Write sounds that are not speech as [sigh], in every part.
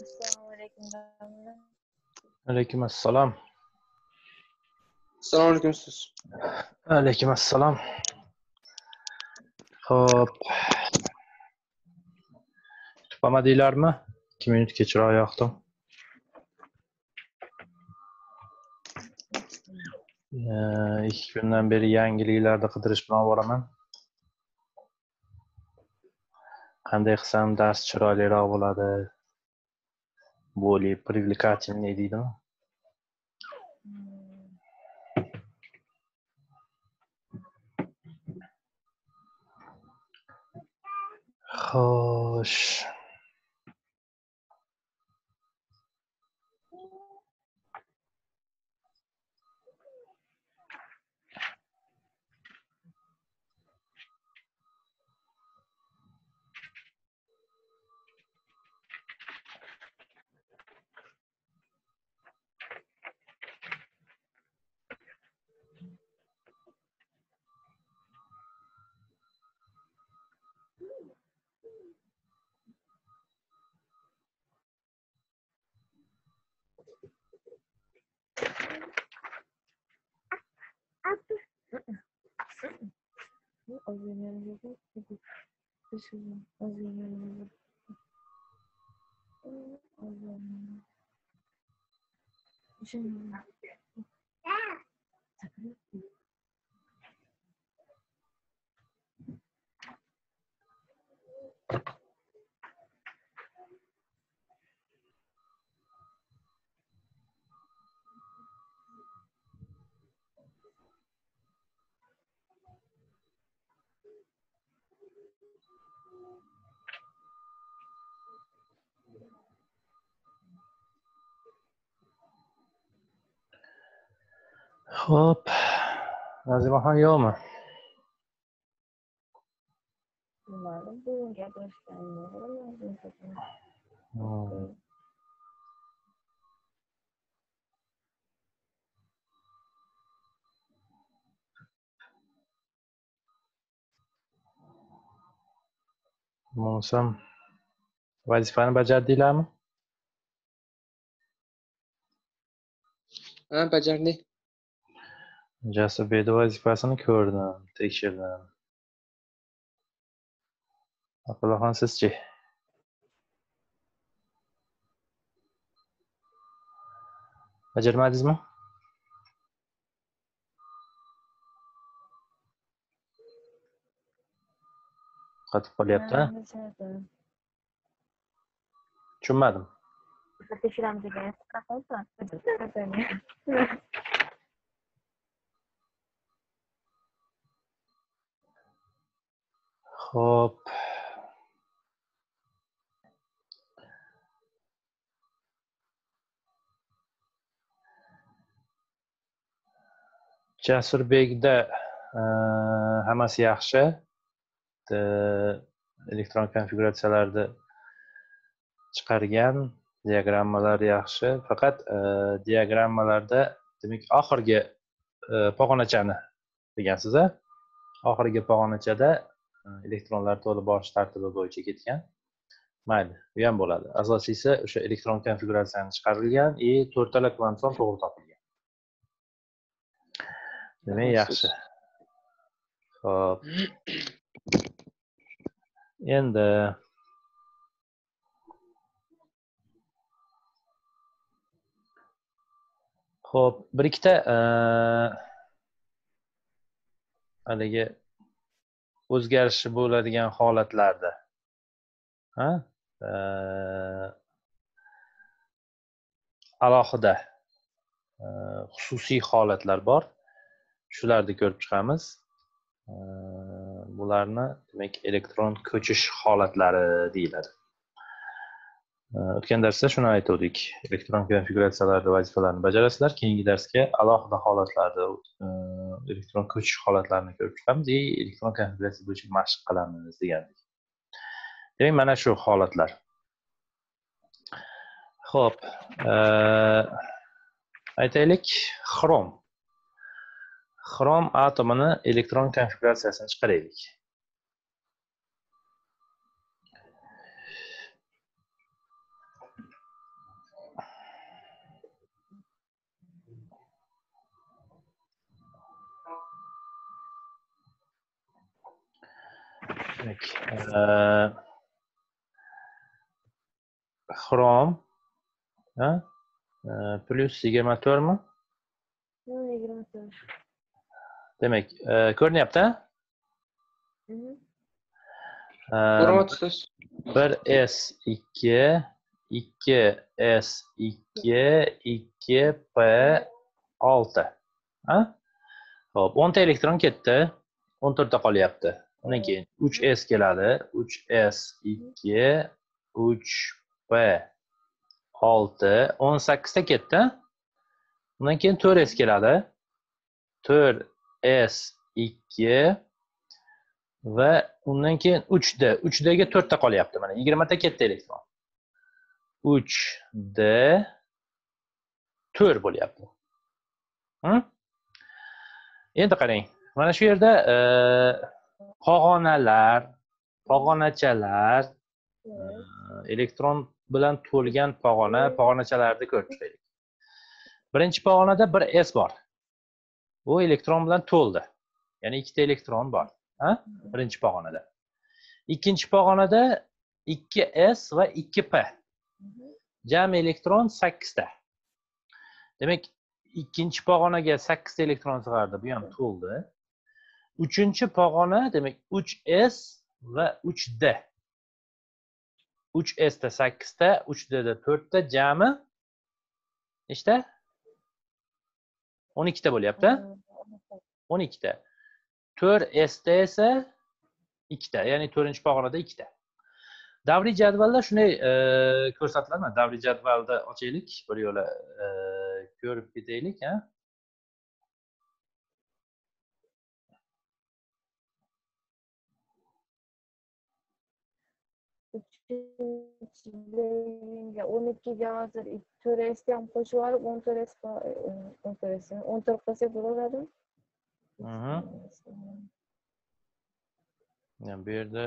assalomu alaykum alaykum assalom assalomu alaykum ustoz alaykum assalom ho'p kutib ikki minut kechroq yoqdim ikki kundan beri yangiliklarni qidirish bilan boraman. Qanday qilsam dars chiroyliroq bo'ladi более привлекательный вид, да? Хорошо. Azimlerimizi düşürün. Azimlerimizi Azimlerimizi Şimdi Thank you. Hop. Nazimaxon yo'qmi? Bilmadim. Bugun gaplashganini Hmm. Bo'lsam vazifani bajardinglarmi? ha bajardik Jasurbekni vazifasini ko'rdim, tekshirdim. Abdullaxon sizchi? Bajarmadingizmi? Qotib qolyapti. Tushunmadim. Tekshiramiz degan Xo'p. Jasurbekda hammasi yaxshi. Elektron konfiguratsiyalarni chiqargan, diagrammalar yaxshi. Faqat e, diagrammalarda demak oxirgi e, pog'onachani bilgansiz a? Oxirgi pog'onachada e, elektronlar to'lib borish tartibi bo'yicha ketgan. Mayli, bu ham bo'ladi. Asosiysi o'sha elektron konfiguratsiyani chiqarilgan и to'rttala kvantson to'g'ri topilgan. Demak, yaxshi. Xo'p. Endi Xo'p, bir ikkita e, haligi o'zgarishi bo'ladigan holatlarda ha? E, alohida e, xususiy holatlar bor. Shularni ko'rib chiqamiz. Bularni demak elektron ko'chish holatlari deyiladi. O'tgan darsda shuni aytuvdik Elektron konfiguratsiyalarda vazifalarni bajarasizlar. Keyingi darsga alohida holatlarni, elektron ko'chish holatlarini ko'rib chiqamiz и elektron konfiguratsiya bo'yicha mashq qilamiz degandik. Demak, mana shu holatlar. Xo'p, aytaylik, xrom. xrom atomini elektron konfigurasiyasini chiqaraylik. Demak xrom plyus yigirma to'rtmi? Yigirma 24. Demak eh, ko'rinyapti ko'ryapsiz bir s ikki ikki s ikki ikki p olti ha? Ho'p o'nta elektron ketdi. O'n to'rtta qolyapti undan keyin uch s keladi uch s ikki uch p olti o'n sakkizta ketdi. Undan keyin to'rt s keladi to'rt s ikki va undan keyin uch d uch dga to'rtta qolyapti mana. Yigirmata ketdi elektron. Uch d to'rt bo'lyapti. Hm? endi qarang. Mana shu yerda e, pog'onalar pog'onachalar e, elektron bilan to'lgan pog'ona pog'onachalarni ko'rib chiqaylik. Birinchi pog'onada bir s bor. Bu elektron bilan to'ldi. Ya'ni ikkita elektron bor ha? Birinchi pog'onada. Ikkinchi pog'onada ikki s va ikki p. Jami elektron sakkizta. Demak ikkinchi pog'onaga sakkizta elektron sig'ardi. Bu ham to'ldi. Uchinchi pog'ona demak uch s va uch d. Uch sda sakkizta uch dda to'rtta jami nechta? O'n ikkita bo'lyapti? O'n ikkita to'rt sda esa ikkita ya'ni to'rtinchi pog'onada ikkita davriy jadvalda shunday e, ko'rsatiladi mana davriy jadvalda ochaylik bir yo'la e, ko'rib ketaylik ha uchinchiga o'n ikkiga hozir to'rt sni ham qo'shib olib o'n to'rt s o'n to'rt s o'n to'rt qilsak bo'laveradimi. Ya, bu yerda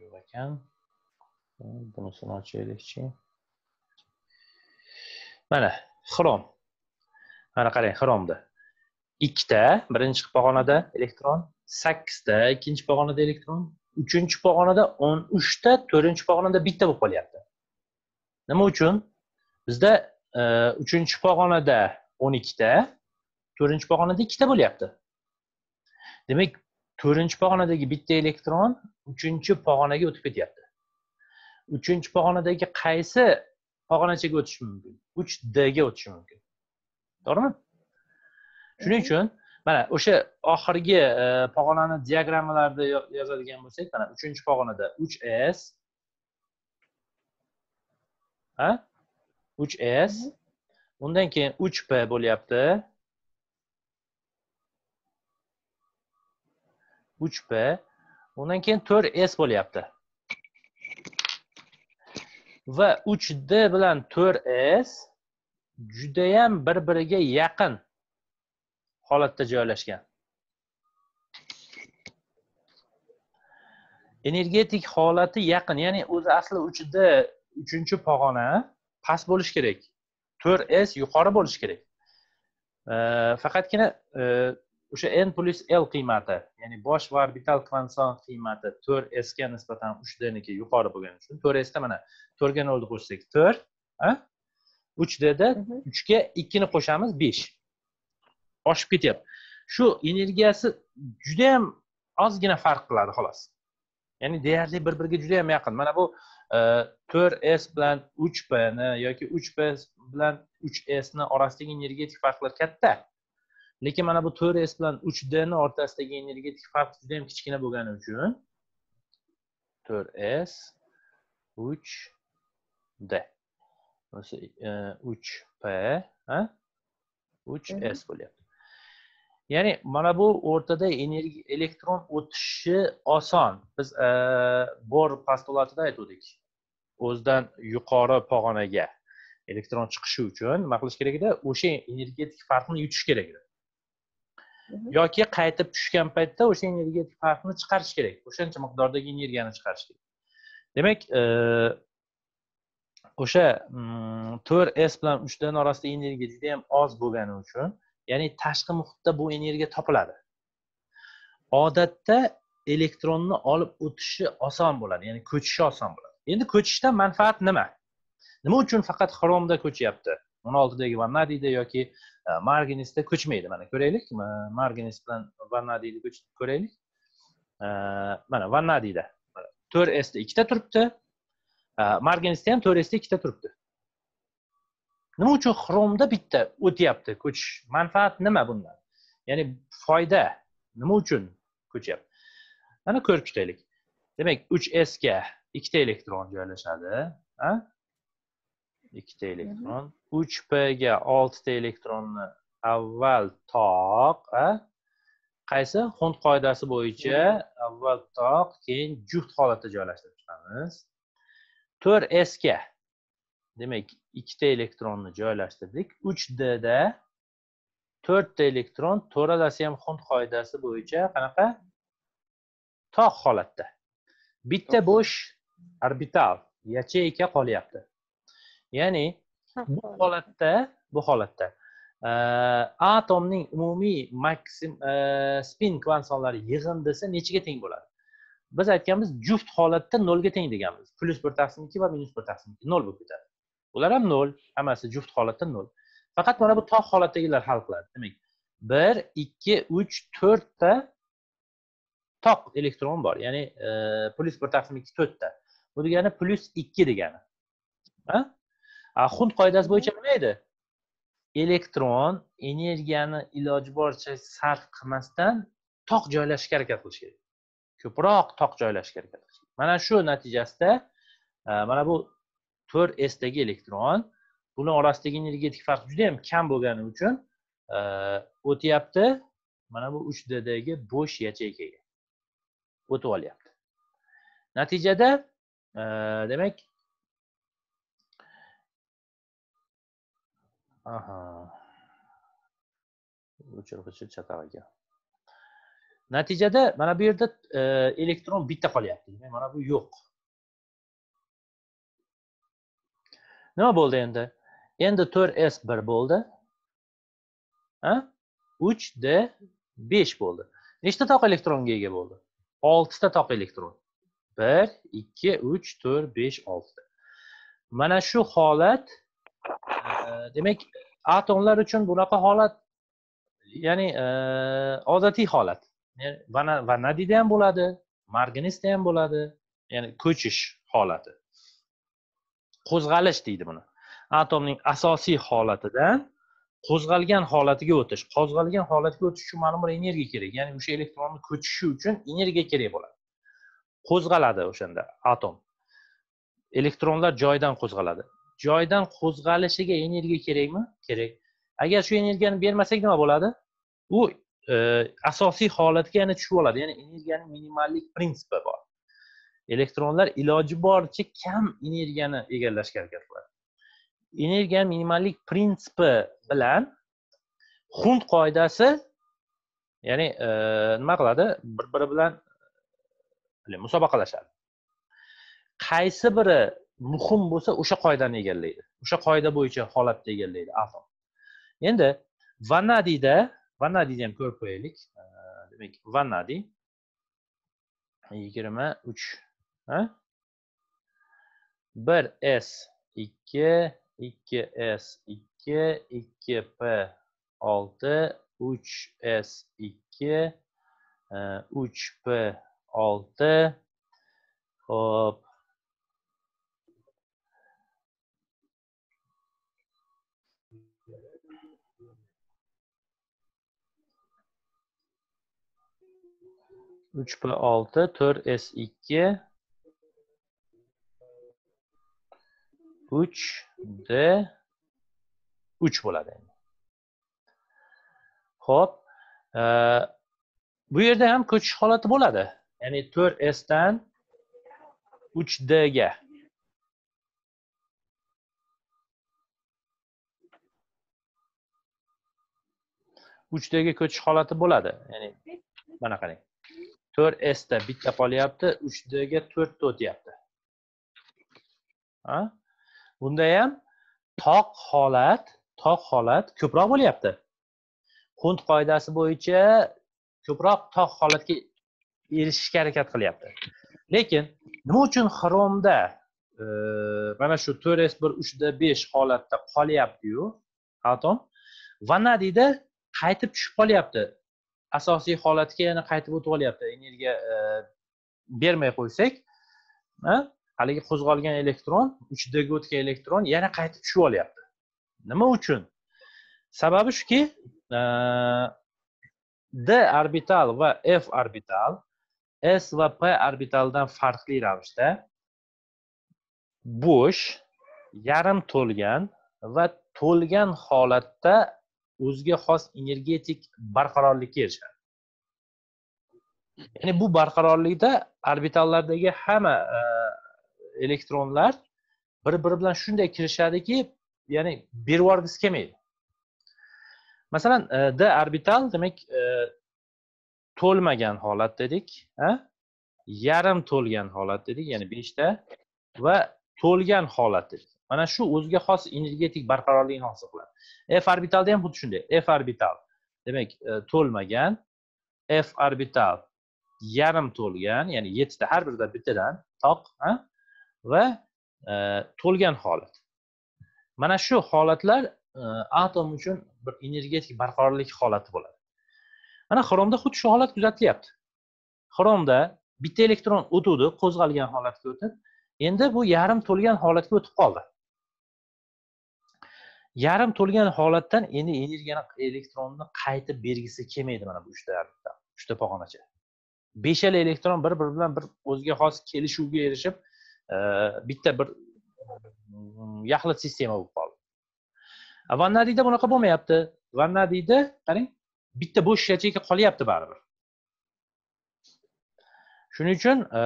yo'q ekan bunisini ochaylikchi mana xrom mana qarang xromda ikkita birinchi pog'onada elektron sakkizta ikkinchi pog'onada elektron uchinchi pog'onada o'n uchta to'rtinchi pog'onada bitta bo'lib qolyapti. Nima uchun? Bizda e, uchinchi pog'onada o'n ikkita to'rtinchi pog'onada ikkita bo'lyapti. Demak to'rtinchi pog'onadagi bitta elektron uchinchi pog'onaga o'tib ketyapti. Uchinchi pog'onadagi qaysi pog'onachaga o'tishi mumkin? uch dga o'tishi mumkin. To'g'rimi? Shuning uchun mana o'sha oxirgi e, pog'onani diaggrammalarida yo- yozadigan bo'lsak mana uchinchi pog'onada uch s ha? Uch s Mhm. undan keyin uch p bo'lyapti. Uch p undan keyin to'rt s bo'lyapti. Va uch d bilan to'rt s judayam bir biriga yaqin holatda joylashgan. Energetik holati yaqin ya'ni o'zi asli uch d uchinchi pog'ona past bo'lishi kerak. To'rt s yuqori bo'lishi kerak. Faqatgina e, o'sha n plyus l qiymati ya'ni bosh va orbital kvantson qiymati to'rt s ga nisbatan uch d niki yuqori bo'lgani uchun to'rt sda mana to'rtga nolni qo'shsak to'rt uch dda uchga ikkini qo'shamiz besh oshib ketyapti. Shu energiyasi judayam ozgina farq qiladi xolos. Ya'ni deyarli bir biriga judayam yaqin. Mana bu to'rt s bilan uch p ni yoki uch p bilan uch s ni orasidagi energetik farqlar katta. Lekin mana bu to'rt s bilan uch d ni o'rtasidagi energetik farq judayam kichkina bo'lgani uchun to'rt s uch d. Bunisi uch p uch Mhm. s bo'lyapti ya'ni mana bu o'rtada energiya elektron o'tishi oson. Biz e, bor postulatida aytgandik o'zidan yuqori pog'onaga elektron chiqishi uchun nima qilish kerak edi? O'sha energetik farqni yutish kerak edi. Mhm. yoki qaytib tushgan paytda o'sha energetik farqni chiqarish kerak. O'shancha miqdordagi energiyani chiqarish kerak. Demak e, o'sha mm, to'rt s bilan uch d orasida energiya judayam oz bo'lgani uchun ya'ni tashqi muhitda bu energiya topiladi. Odatda elektronni olib o'tishi oson bo'ladi ya'ni ko'chishi oson bo'ladi. Endi ko'chishdan manfaat nima? Nima uchun faqat xromda ko'chyapti? O'n oltidagi vanadiyda yoki e, marginisda ko'chmaydi mana ko'raylik. Marginis bilan vanadiyni ko'raylik. E, mana vanadiyda to'rt sda ikkita turibdi. E, marginisda ham to'rt sda ikkita turibdi. Nima uchun xromda bitta o'tyapti ko'chish manfaat nima bundan? Ya'ni foyda nima uchun ko'chyapti? Mana ko'rib chiqaylik demak uch sga ikkita elektron joylashadi ikkita elektron. Uch pga oltita elektronni avval toq qaysi? Xund qoidasi bo'yicha avval toq keyin juft holatda joylashtirib chiqamiz. To'rt sga demak ikkita elektronni joylashtirdik. uch dda to'rtta elektron to'ralasi ham xund qoidasi bo'yicha qanaqa? Tog' holatda. Bitta bo'sh orbital yacheyka qolyapti. Ya'ni bu holatda. bu holatda e, atomning umumiy maksim e, spin kvant sonlari yig'indisi nechiga teng bo'ladi? Biz aytganmiz juft holatda nolga teng deganmiz plyus bir taqsim ikki va minus bir taqsim ikki nol bo'lib ketadi ular ham nol hammasi juft holatda nol. Faqat mana bu tog' holatdagilar hal qiladi. Demak bir ikki uch to'rtta toq elektron bor. Ya'ni e, plyus bir taqsim ikki to'rtta. Bu degani plyus ikki degani. Xund qoidasi bo'yicha nima edi? Elektron energiyani iloji boricha sarf qilmasdan toq joylashishga harakat qilish kerak. Ko'proq toq joylashishga harakat qilish kerak. Mana shu natijasida e, mana bu to'rt sdagi elektron. Buni orasidagi energetik farq juda yam kam bo'lgani uchun e, o'tyapti. Mana bu uch ddagi bo'sh yacheykaga o'tib olyapti. Natijada e, demak aha o'chirg'ichi chataq ekan. Natijada mana bu yerda e, elektron bitta qolyapti. Demak mana bu yo'q. Nima bo'ldi endi? Endi to'rt s bir bo'ldi. Uch d besh bo'ldi. Nechta tok elektronga ega bo'ldi? Oltita tok elektron. Bir ikki uch to'rt besh oltita. Mana shu holat demak atomlar uchun bunaqa holat ya'ni odatiy holat. Vanadiyda ham bo'ladi marganisda ham bo'ladi ya'ni ko'chish holati. Qo'zg'alish deydi buni. Atomning asosiy holatidan qo'zg'algan holatiga o'tish qo'zg'algan holatga o'tish uchun ma'lum bir energiya kerak. Ya'ni o'sha elektronni ko'chishi uchun energiya kerak bo'ladi. Qo'zg'aladi o'shanda atom. Elektronlar joyidan qo'zg'aladi. Joydan qo'zg'alishiga energiya kerakmi? Kerak. Agar shu energiyani bermasak nima bo'ladi u e, asosiy holatga yana tushib oladi. Ya'ni energiyani minimallik prinsipi bor. Elektronlar iloji boricha kam energiyani egallashga harakat qiladi energiya minimallik prinsipi bilan xund qoidasi ya'ni e, nima qiladi? Bir biri bilan e, musobaqalashadi. Qaysi biri muhim bo'lsa o'sha qoidani egallaydi. O'sha qoida bo'yicha holatda egallaydi atom. Endi vanadiyda vanadiyni ham ko'rib qo'yaylik. E, demak vanadiy yigirma uch bir s ikki ikki s ikki ikki p olti uch s ikki e, uch p olti ho'p uch p olti to'rt s ikki uch d. Uch bo'ladi ho'p e, bu yerda ham ko'chish holati bo'ladi. Ya'ni to'rt sdan uch dga. Uch dga ko'chish holati bo'ladi. Ya'ni mana qarang to'rt sda bitta qolyapti uch dga to'rtta o'tyapti bunda ham toq holat toq holat ko'proq bo'lyapti. Qunt qoidasi bo'yicha ko'proq toq holatga erishishga harakat qilyapti. Lekin nima uchun xromda e, mana shu to'rt s bir uchda besh holatda qolyaptiyu atom? Vanadiyda qaytib tushib qolyapti. Asosiy holatga yana qaytib o'tib olyapti. Energiya e, bermay qo'ysak haligi qo'zg'algan elektron uchdaga o'tgan elektron yana qaytib tushib olyapti. Nima uchun? Sababi shuki d orbital va f orbital s va p orbitaldan farqli ravishda bo'sh yarim to'lgan va to'lgan holatda o'ziga xos energetik barqarorlikka erishadi ya'ni bu barqarorlikda orbitallardagi hamma e, elektronlar bir biri bilan shunday kirishadiki ya'ni berib yuborgisi kelmaydi. Masalan e, d orbital demak e, to'lmagan holat dedik yarim to'lgan holat dedik ya'ni beshta va to'lgan holat dedik. Mana shu o'ziga xos energetik barqarorlikni hosil qiladi. F orbitalda ham xuddi shunday. F orbital demak e, to'lmagan f orbital yarim to'lgan ya'ni yettita har birida bittadan toq va e, to'lgan holat. Mana shu holatlar e, atom uchun bir energetik barqarorlik holati bo'ladi. Mana xromda xuddi shu holat kuzatilyapti. Xromda bitta elektron o'tuvdi qo'zg'algan holatga o'tib endi bu yarim to'lgan holatga o'tib qoldi. Yarim to'lgan holatdan endi energiyani elektronni qaytib bergisi kelmaydi mana bu uchta uchta pog'onacha. Beshala elektron bir biri bilan bir o'ziga xos kelishuvga erishib Э, bitta bir yaxlit sistema bo'lib qoldi. Vannadiyda bunaqa bo'lmayapti. Vannadiyda qarang bitta bo'sh yacheyka qolyapti baribir. Shuning uchun э,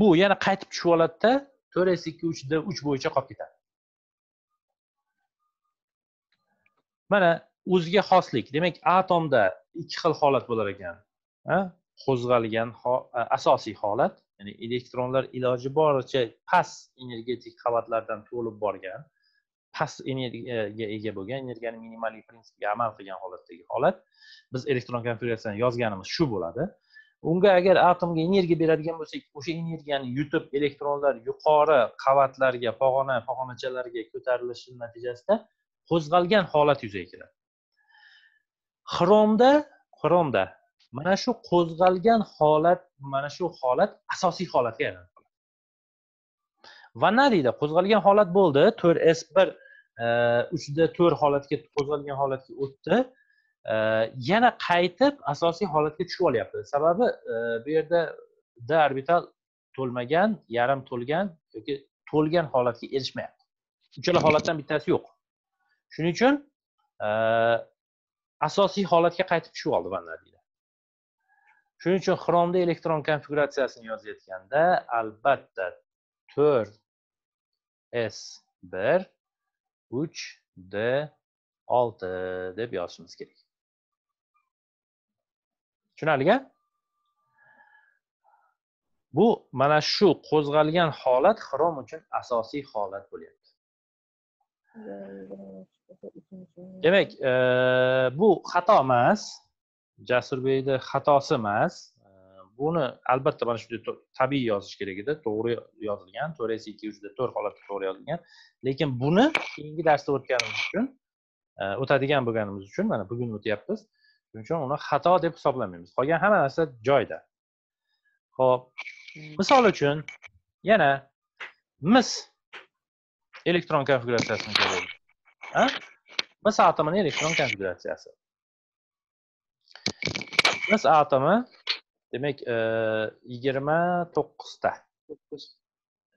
bu yana qaytib tushib oladida to'rt s ikki uchda uch bo'yicha qolib ketadi. Mana o'ziga xoslik. Demak atomda ikki xil holat bo'lar ekan qo'zg'algan asosiy holat ya'ni elektronlar iloji boricha past energetik qavatlardan to'lib borgan past energiyaga ega bo'lgan energiyani minimaliy prinsipiga amal qilgan holatdagi holat biz elektron konfiguratsiyani yozganimiz shu bo'ladi. Unga agar atomga energiya beradigan bo'lsak o'sha energiyani yutib elektronlar yuqori qavatlarga pog'ona pog'onachalarga ko'tarilishi natijasida qo'zg'algan holat yuzaga keladi. Xromda xromda mana shu qo'zg'algan holat mana shu holat asosiy holatga aylanadi va na deydi qo'zg'algan holat bo'ldi. To'rt s bir e, uchda to'rt holatga qo'zg'algan holatga o'tdi. E, yana qaytib asosiy holatga tushib olyapti. Sababi e, bu yerda d orbital to'lmagan yarim to'lgan yoki to'lgan holatga erishmayapti. Uchala holatdan bittasi yo'q. Shuning uchun e, asosiy holatga qaytib tushib oldi vanadiyda shuning uchun xromda elektron konfiguratsiyasini yozayotganda albatta to'rt s bir uch d olti deb yozishimiz kerak. Tushunarlika bu mana shu qo'zg'algan holat xrom uchun asosiy holat bo'lyapti. Demak bu xato emas jasurbekni xatosi emas. Buni albatta mana shunday tabiiy yozish kerak edi. To'g'ri yozilgan to'rt s ikki uchda to'rt holatda to'g'ri yozilgan. Lekin buni keyingi darsda o'tganimiz uchun e, o'tadigan bo'lganimiz uchun mana bugun o'tyapmiz. Shuning uchun uni xato deb hisoblamaymiz. Qolgan hamma narsa joyida. Ho'p misol uchun yana mis elektron konfiguratsiyasini ko'raylik. Mis atomini elektron konfiguratsiyasi. Mis atomi demak e, yigirma to'qqizta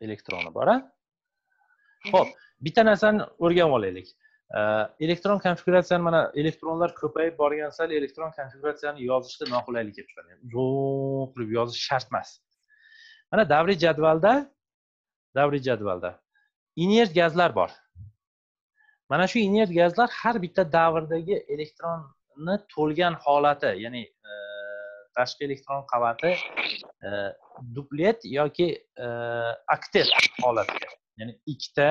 elektroni bor ho'p bitta narsani o'rganib olaylik. E, elektron konfiguratsiyani mana elektronlar ko'payib borgan sari elektron konfiguratsiyani yozishda noqulaylik kelib chiqadi uzun qilib yozish shart emas. Mana davriy jadvalda davriy jadvalda inert gazlar bor. Mana shu inert gazlar har bitta davrdagi elektronni to'lgan holati ya'ni e, tashqi elektron qavati e, duplet yoki e, aktet holatga ya'ni ikkita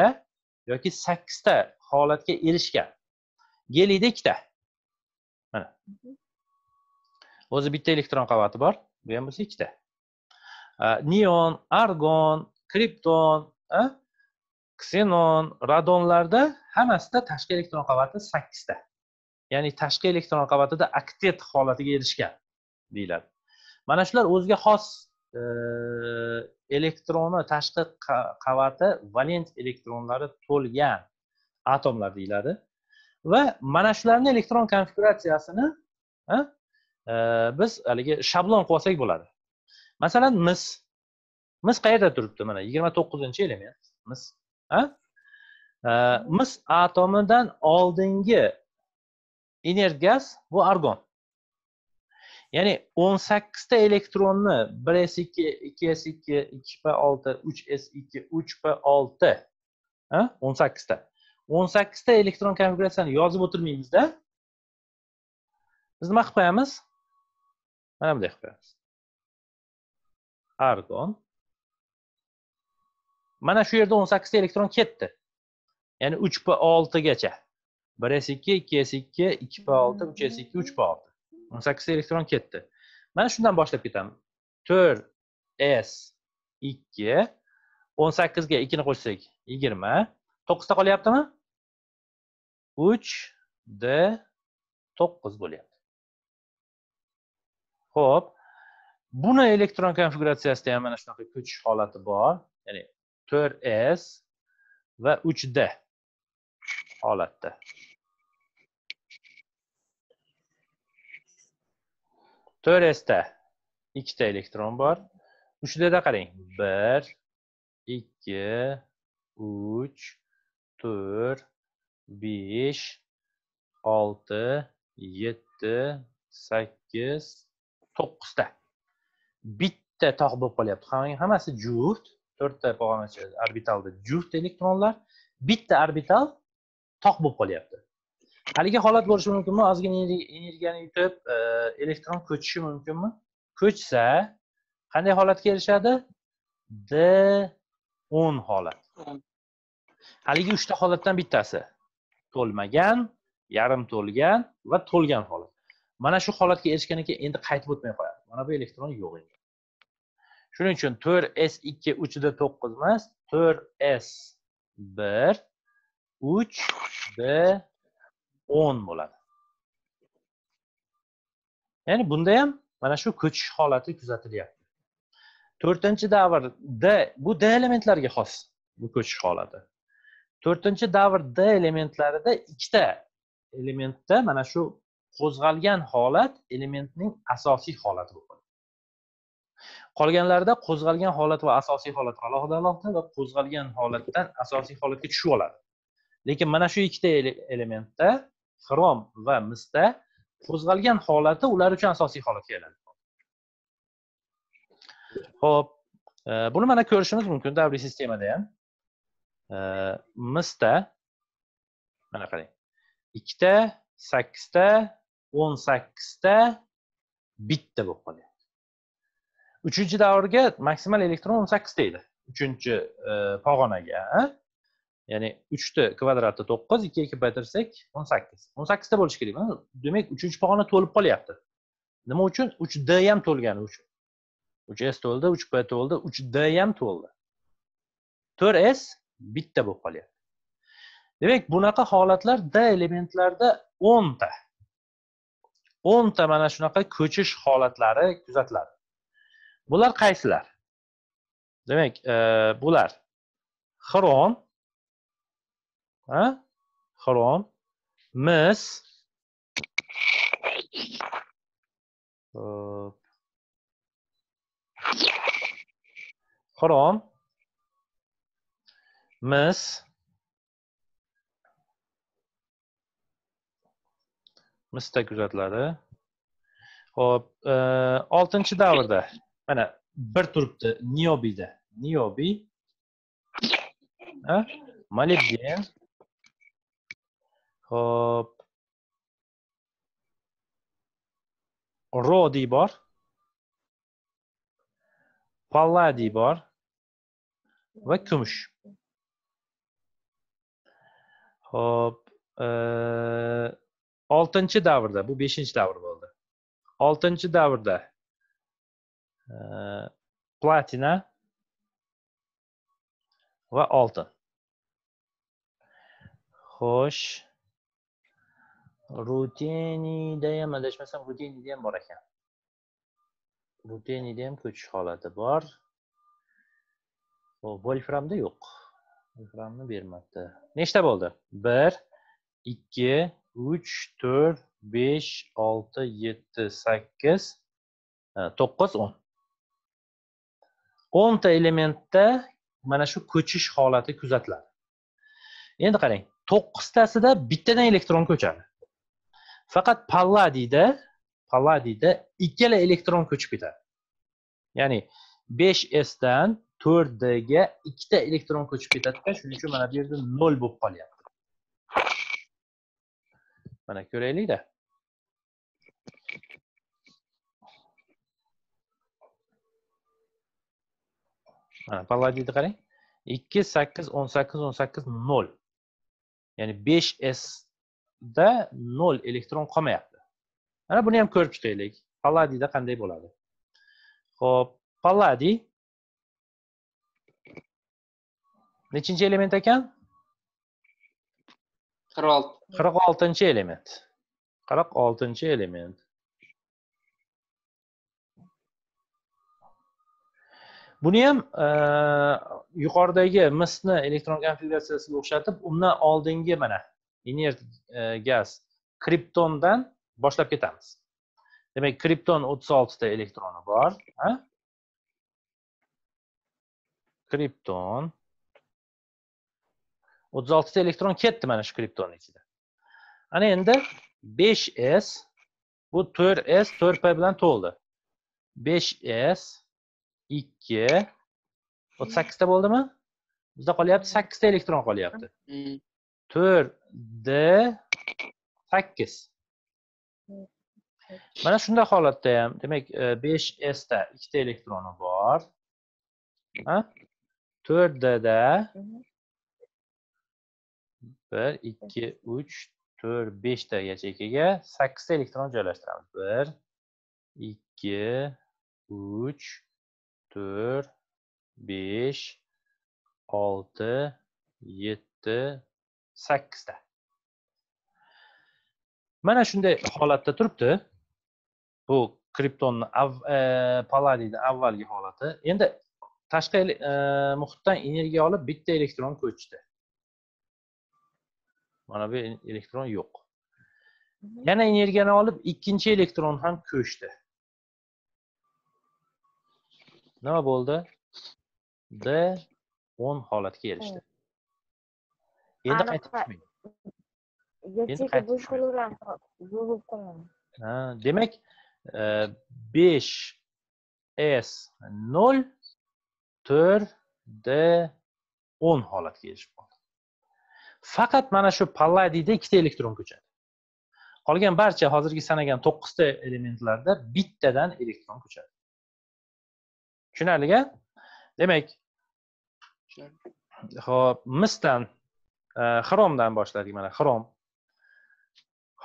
yoki sakkizta holatga erishgan. Geliyda ikkita. Mana. O'zi bitta elektron qavati bor bu ham bo'lsa ikkita. E, neon argon kripton e, ksenon radonlarda hammasida tashqi elektron qavati sakkizta. Ya'ni tashqi elektron qavatida aktet holatiga erishgan. Deyiladi. Mana shular o'ziga xos e, elektroni tashqi qavati valent elektronlari to'lgan atomlar deyiladi. Va mana shularni elektron konfiguratsiyasini e, biz haligi shablon qilib olsak bo'ladi. Masalan mis. Mis qayerda turibdi mana? Yigirma to'qqizinchi element mis e, mis atomidan oldingi inert gaz bu argon. Ya'ni o'n sakkizta elektronni bir s ikki ikki s ikki ikki p olti uch s ikki uch p olti o'n sakkizta o'n sakkizta elektron konfiguratsiyani yozib o'tirmaymizda. Biz nima qilib qo'yamiz? Mana bunday qilib qo'yamiz. Argon. Mana shu yerda o'n sakkizta elektron ketdi. Ya'ni uch p oltigacha bir s ikki ikki s ikki ikki p olti uch s ikki uch p olti o'n sakkizta elektron ketdi. Mana shundan boshlab ketamiz. To'rt s ikki o'n sakkizga ikkini qo'shsak yigirma. To'qqizta qolyaptimi? Uch d to'qqiz bo'lyapti. Ho'p buni elektron konfiguratsiyasida ham mana shunaqa ko'chish holati bor. Ya'ni to'rt s va uch d holatda. To'rt sda ikkita elektron bor. Uch dda qarang. Bir ikki uch to'rt besh olti yetti sakkiz to'qqizta. Bitta tog' bo'lib qolyapti. Hammasi juft. To'rtta pog'onachi orbitalda juft elektronlar. Bitta orbital tog' bo'lib qolyapti. Haligi holat bo'lishi mumkinmi? Ozgina energiyani yutib e, elektron ko'chishi mumkinmi? Ko'chsa qanday holatga erishadi d o'n. Holat haligi uchta holatdan bittasi. To'lmagan yarim to'lgan va to'lgan holat. Mana shu holatga erishgandan keyin endi qaytib o'tmay qo'yadi. Mana bu elektron yo'q endi. Shuning uchun to'rt s ikki uchda to'qqiz emas to'rt s bir uch b o'n bo'ladi. Ya'ni bunda ham mana shu ko'chish holati kuzatilyapti. To'rtinchi davr d bu d elementlarga xos bu ko'chish holati. To'rtinchi davr d elementlarida ikkita elementda mana shu qo'zg'algan holat elementning asosiy holati bo'ladi. Qolganlarida qo'zg'algan holat va asosiy holat alohida alohida va qo'zg'algan holatdan asosiy holatga tushib oladi. Lekin mana shu ikkita elementda xrom va misda qo'zg'algan holati ular uchun asosiy holatga aylanadi ho'p e, buni mana ko'rishimiz mumkin davriy sistemada ham. E, misda mana qarang ikkita sakkizta o'n sakkizta bitta bo'lib qolyapti uchinchi davrga maksimal elektron o'n sakkizta edi. Uchinchi e, pog'onaga ya'ni uchni kvadrati to'qqiz ikkiga ikki ko'paytirsak o'n sakkiz. o'n sakkizta bo'lishi kerak. Demak uchinchi pog'ona to'lib qolyapti. Nima uchun? uch d ham to'lgani uchun. uch s to'ldi uch p to'ldi uch d ham to'ldi. to'rt s bitta bo'lib qolyapti. Demak bunaqa holatlar d elementlarda o'nta. O'nta mana shunaqa ko'chish holatlari kuzatiladi. Bular qaysilar? Demak e, bular xrom xrom mis xrom mis misda kuzatiladi Xo'p, 6-davrda mana bir turibdi niobiyda niobiy molibden Hop. Rodi bor. Palladiy bor. Va kumush. Hop. oltinchi davrda, bu beshinchi davr bo'ldi. oltinchi davrda e, platina va oltin xo'sh ruteniyda ham adashmasam ruteniyda ham bor ekan. Ruteniyda ham ko'chish holati bor. Hop volframda yo'q. Volframni bermadi nechta bo'ldi? Bir ikki uch to'rt besh olti yetti sakkiz to'qqiz o'n. O'nta elementda mana shu ko'chish holati kuzatiladi. Endi qarang to'qqiztasida bittadan elektron ko'chadi. Faqat palladiyda palladiyda ikkala elektron ko'chib ketadi. Ya'ni besh sdan to'rt dga ikkita elektron ko'chib ketadida shuning uchun mana bu yerda nol bo'lib qolyapti. Mana ko'raylikda. Mana palladiyni qarang. Ikki sakkiz o'n sakkiz o'n sakkiz nol. Ya'ni besh s sda nol elektron qolmayapti. Mana buni ham ko'rib chiqaylik. Palladiyda qanday bo'ladi? Ho'p palladiy nechinchi element ekan? Qirq olti. Qirq oltinchi element. Qirq oltinchi element. Buni ham yuqoridagi misni elektron konfiguratsiyasiga o'xshatib undan oldingi mana inert gaz kriptondan boshlab ketamiz. Demak kripton o'ttiz oltita elektroni bor kripton o'ttiz oltita elektron ketdi mana shu kriptonni ichida. Ana endi besh s bu to'rt s to'rt p bilan to'ldi. besh s ikki o'ttiz sakkizta bo'ldimi? Bizda qolyapti sakkizta elektron qolyapti. Mm. To'rt d sakkiz. Mana shunday holatda ham demak e, besh sda ikkita elektroni bor. To'rt dda bir ikki uch to'rt beshta ekaga sakkizta elektron joylashtiramiz. Bir ikki uch to'rt besh olti yetti sakkizta. Mana shunday holatda turibdi. Bu kriptonni e, palladiyni avvalgi holati. Endi tashqi e, muhitdan energiya olib bitta elektron ko'chdi. Mana bu elektron yo'q. Yana energiyani olib ikkinchi elektron ham ko'chdi. Nima bo'ldi? D o'n holatga erishdi endi bo'sh bo'laveradi bo'lib qoladi demak besh s nol to'rt d o'n holatga erishib qoldi faqat mana shu palladiyda ikkita elektron ko'chadi qolgan barcha hozirgi sanagan to'qqizta elementlarda bittadan elektron ko'chadi tushunarlika demak ho'p misdan Э, xromdan boshladik mana xrom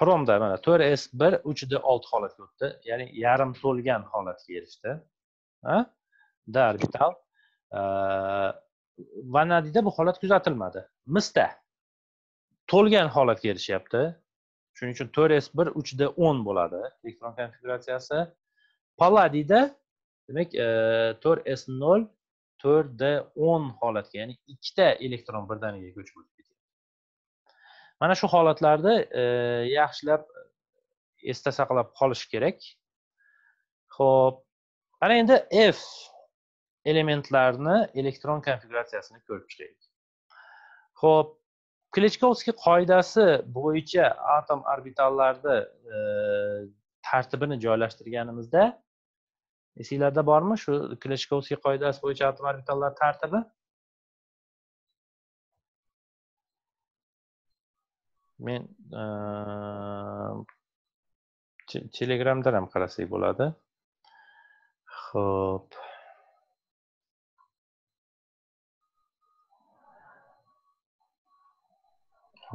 xromda mana to'rt s bir uch d olti holatga o'tdi ya'ni yarim to'lgan holatga erishdi. D orbital e, vanadiyda bu holat kuzatilmadi. Misda to'lgan holatga erishyapti. Shuning uchun to'rt s bir uch d o'n bo'ladi elektron konfiguratsiyasi. Palladiyda demak e, to'rt s nol to'rt d o'n holatga ya'ni ikkita elektron birdaniga ko'chib o'tib mana shu holatlarni e, yaxshilab esda saqlab qolish kerak. Ho'p ana endi f elementlarni elektron konfiguratsiyasini ko'rib chiqaylik. Ho'p klichkovskiy qoidasi bo'yicha atom orbitallarni e, tartibini joylashtirganimizda esinglarda bormi shu klichkovskiy qoidasi bo'yicha atom orbitallar tartibi? men telegramdan ham qarasak bo'ladi. Ho'p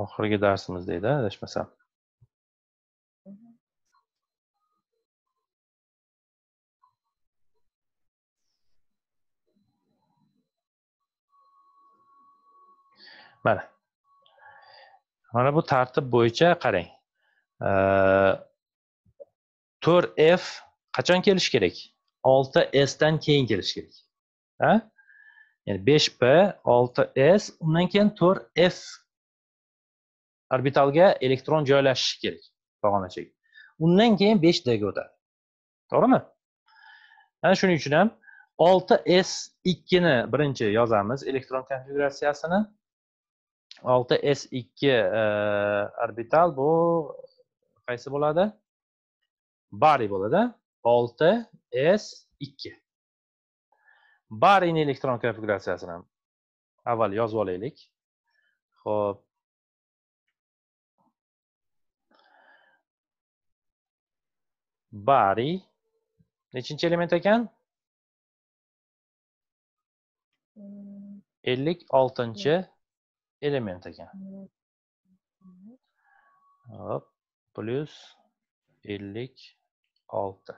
oxirgi darsimiz deydi adashmasam. Mana. Mana bu tartib bo'yicha qarang. To'rt f qachon kelishi kerak? olti s dan keyin kelishi kerak ha? Ya'ni besh p olti s undan keyin to'rt f orbitalga elektron joylashishi kerak pog'onachaga undan keyin besh d ga o'tadi. To'g'rimi? Ana shuning uchun ham olti s ikkini birinchi yozamiz elektron konfiguratsiyasini. Olti s ikki e, orbital bu qaysi bo'ladi? Bari bo'ladi olti s ikki. Barini elektron konfiguratsiyasini ham avval yozib olaylik. Ho'p bari nechinchi element ekan? Hmm, ellik oltinchi element ekan hop plyus ellik olti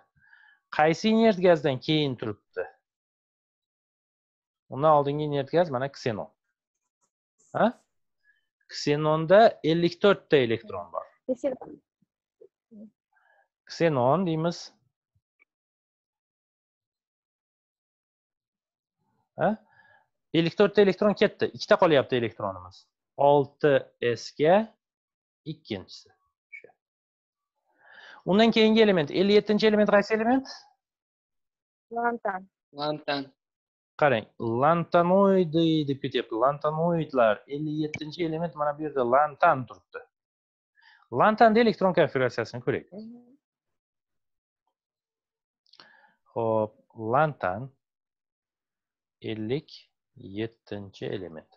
qaysi inert gazdan keyin turibdi? Undan oldingi inert gaz mana ksenon. Ha? Ksenonda ellik to'rtta elektron bor. Ksenon deymiz. Ha ellik to'rtta elektron ketdi ikkita qolyapti elektronimiz. Olti s ga ikkinchisi undan keyingi element ellik yettinchi element qaysi element? Lantan lantan qarang lantanoidy deb ketyapti. Lantanoidlar ellik yettinchi element mana bu yerda lantan turibdi. Lantanni elektron konfiguratsiyasini ko'raylik. Ho'p lantan ellik yettinchi element.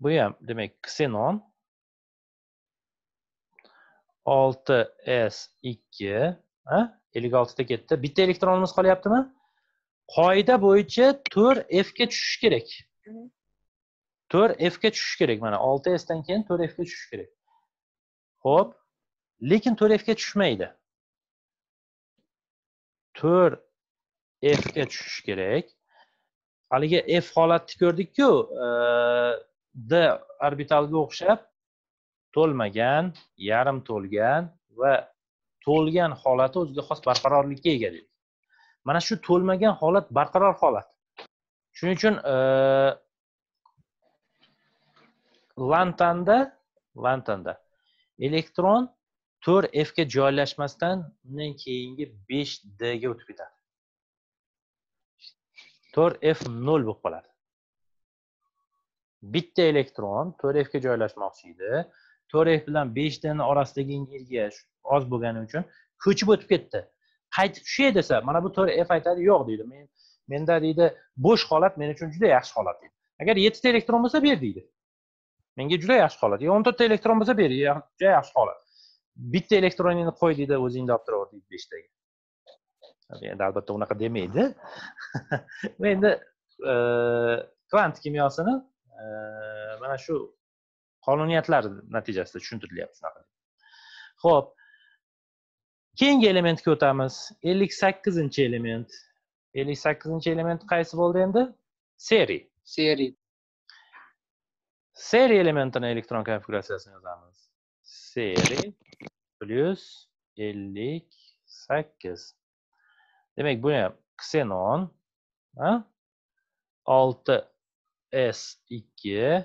Bu ham demak ksenon. Olti s ikki ellik oltita ketdi. Bitta elektronimiz qolyaptimi? Qoida bo'yicha to'rt f ga tushishi kerak. Mhm. to'rt f ga tushishi kerak mana. Olti s dan keyin to'rt f ga tushishi kerak. Ho'p lekin to'rt f ga tushmaydi. To'rt f ga tushishi kerak haligi f holatni ko'rdikku e, d orbitalga o'xshab to'lmagan yarim to'lgan va to'lgan holati o'ziga xos barqarorlikka ega dedik mana shu to'lmagan holat barqaror holat. Shuning uchun e, lantanda lantanda elektron to'rt f ga joylashmasdan undan keyingi besh d ga o'tib ketadi. To'rt f nol bo'lib qoladi. Bitta elektron to'rt f ga joylashmoqchi edi. To'rt f bilan 5d orasidagi energiya oz bo'lgani uchun ko'chib o'tib ketdi. Qaytib tushay desa mana bu to'rt f aytadi yo'q deydi. Men menda deydi bo'sh holat men uchun juda yaxshi holat deydi. Agar yettita elektron bo'lsa ber deydi. Menga juda yaxshi holat yo o'n to'rtta elektron bo'lsa ber ya- juda yaxshi holat. Bitta elektroningni qo'y deydi o'zingni olib turaver deydi beshtaga. Endi albatta [laughs] unaqa demaydi endi kvant kimyosini mana shu qonuniyatlar natijasida tushuntirilyapti shunaqa. Ho'p keyingi elementga o'tamiz. ellik sakkizinchi element. ellik sakkizinchi element qaysi bo'ldi endi? Seri. Seri. Seri elementini elektron konfiguratsiyasini yozamiz. Seri plyus ellik sakkiz demak bu ham ksenon olti s ikki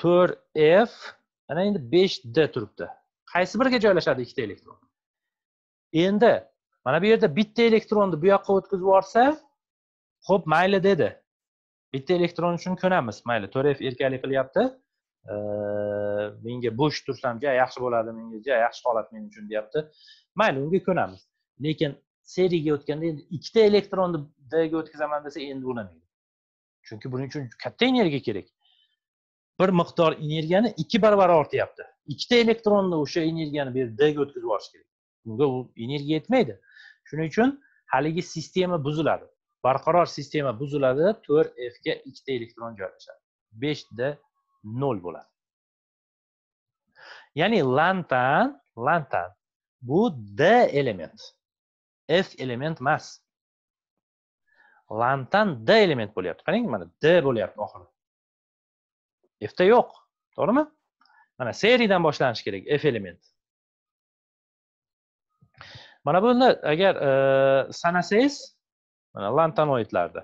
to'rt f ana endi besh d turibdi. Qaysi biriga joylashadi ikkita elektron? Endi mana bu yerda bitta elektronni bu yoqqa o'tkazib yuborsa ho'p mayli dedi. Bitta elektron uchun ko'namiz mayli to'rt f erkalik qilyapti. Menga bo'sh tursam ja yaxshi bo'ladi menga ja yaxshi holat men uchun deyapti. Mayli unga ko'namiz. Lekin seriyaga o'tganda endi ikkita elektronni d ga o'tkazaman desa endi bo'lmaydi chunki buning uchun katta energiya kerak. Bir miqdor energiyani ikki barobar ortyapti. Ikkita elektronni o'sha energiyani bu yerda d ga o'tkazib yuborish kerak. Bunga u energiya yetmaydi. Shuning uchun haligi sistema buziladi. Barqaror sistema buziladi to'rt f ga ikkita elektron joylashadi. Besh d nol bo'ladi. Ya'ni lantan lantan bu d element. F element emas lantan d element bo'lyapti. Qarang mana d bo'lyapti oxiri. Fda yo'q to'g'rimi? Mana seriyadan boshlanishi kerak f element. Mana buni agar e, sanasangiz mana lantanoidlarda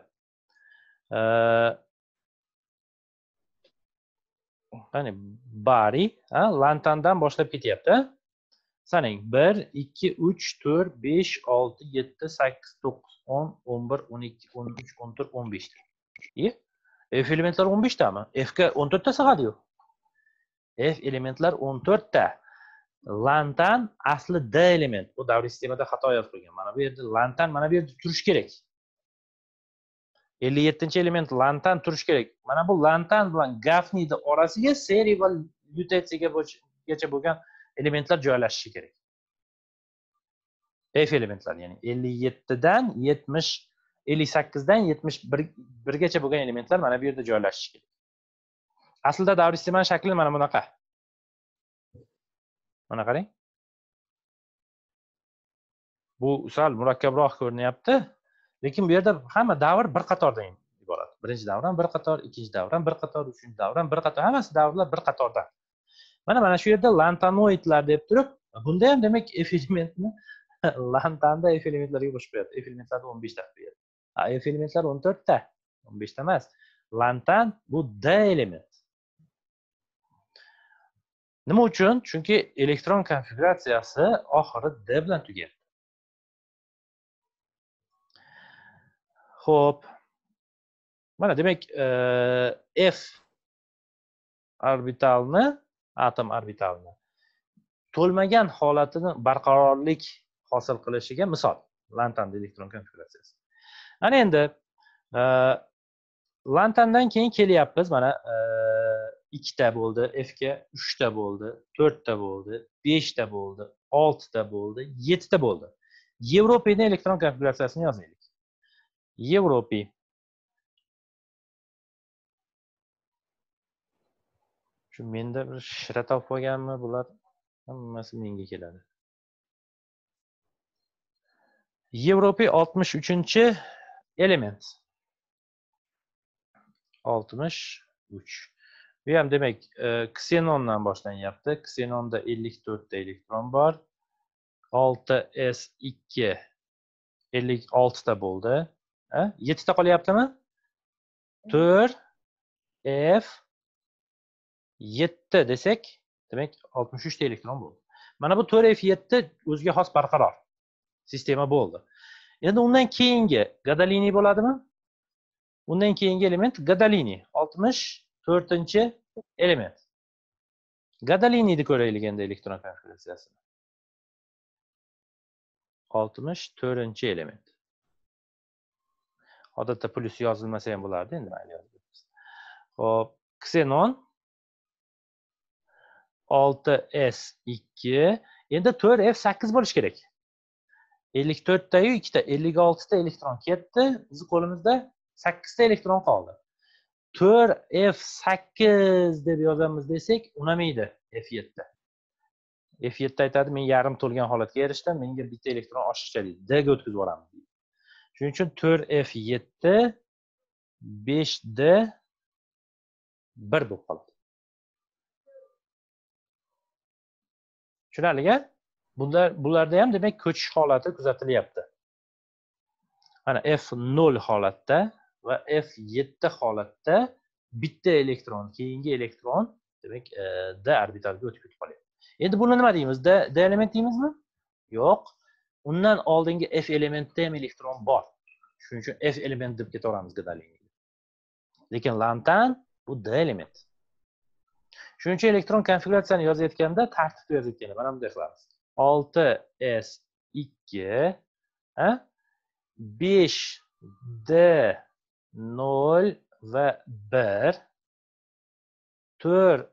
e, bari lantandan boshlab ketyapti sanang bir ikki uch to'rt besh olti yetti sakkiz to'qqiz o'n o'n bir o'n ikki o'n uch o'n to'rt o'n beshta f elementlar o'n beshtami fga o'n to'rtta sig'adiyu f elementlar o'n to'rtta. Lantan asli d element. Bu davriy sistemada xato yozib qo'ygan mana bu yerda lantan mana bu yerda turishi kerak. ellik yettinchi element lantan turishi kerak. Mana bu lantan bilan gafniyni orasiga seriya va lyutatsiyaga bo'lgan elementlar joylashishi kerak. F elementlar ya'ni ellik yettidan yetmish ellik sakkizdan yetmish birgacha bo'lgan elementlar mana bu yerda joylashishi kerak. Aslida davriy sistemani shakli mana bunaqa. Mana qarang. Bu sal murakkabroq ko'rinyapti lekin bu yerda hamma davr bir qatordan iborat. Birinchi davr ham bir qator ikkinchi davr ham bir qator uchinchi davr ham bir qator hammasi davrlar bir qatorda. Mana mana shu yerda lantanoidlar deb turib bunda ham demak f elementni [laughs] lantanda f elementlarga qo'shib qo'yadi. F elementlarni o'n beshta qilib qo'yadi. F elementlar o'n to'rtta o'n beshta emas. Lantan bu d element. Nima uchun? Chunki elektron konfiguratsiyasi oxiri d bilan tugayapti. Ho'p mana demak e, f orbitalni atom orbitalini. To'lmagan holatini barqarorlik hosil qilishiga misol lantan elektron konfiguratsiyasi. Ana endi e, lantandan keyin kelyapmiz. Mana e, ikkita bo'ldi f ga uchta bo'ldi to'rtta bo'ldi beshta bo'ldi oltita bo'ldi yettita bo'ldi. Yevropiyni elektron konfiguratsiyasini yozaylik yevropiy shu menda bir shira topib qolganmi bular hammasi menga keladi. Yevropiy oltmish uchinchi element. Oltmish uch. Bu ham demak e, ksenondan boshlanyapti. Ksenonda ellik to'rtta elektron bor. olti s ikki ellik oltita bo'ldi. E, yettita qolyaptimi? To'rt f yetti desak demak oltmish uchta elektron bo'ldi. Mana bu to'rt f yetti o'ziga xos barqaror sistema bo'ldi. Endi undan keyingi gadoliniy bo'ladimi? Undan keyingi element gadoliniy oltmish to'rtinchi element. Gadoliniyni ko'raylik endi elektron konfiguratsiyasini. Oltmish to'rtinchi element. Odatda plyus yozilmasa ham bo'lardi endi mayli yozib ho'p ksenon olti s ikki. Endi to'rt f sakkiz bo'lishi kerak. ellik to'rttayu ikkita ellik oltita elektron ketdi. Bizni qo'limizda sakkizta elektron qoldi. to'rt f sakkiz deb yozamiz desak unamaydi f yetti. F yetti aytadi men yarim to'lgan holatga erishdim menga bitta elektron oshiqcha deydi. D ga o'tkazib yuboramiz deydi. Shuning uchun to'rt f yetti besh d bir bo'lib qoladi tushunarlika bular bularda ham demak ko'chish holati kuzatilyapti. Mana f nol holatda va f yetti holatda bitta elektron keyingi elektron demak e, d orbitalga o'tib ketib qolyapti. Endi buni nima deymiz? D d element deymizmi? Yo'q. Undan oldingi f elementda ham elektron bor. Shuning uchun f element deb ketaveramiz lekin lantan bu d element. Shuning uchun elektron konfiguratsiyani yozayotganda tartibda yozayotganda mana bunday qilamiz. Olti s ikki besh d nol va bir. To'rt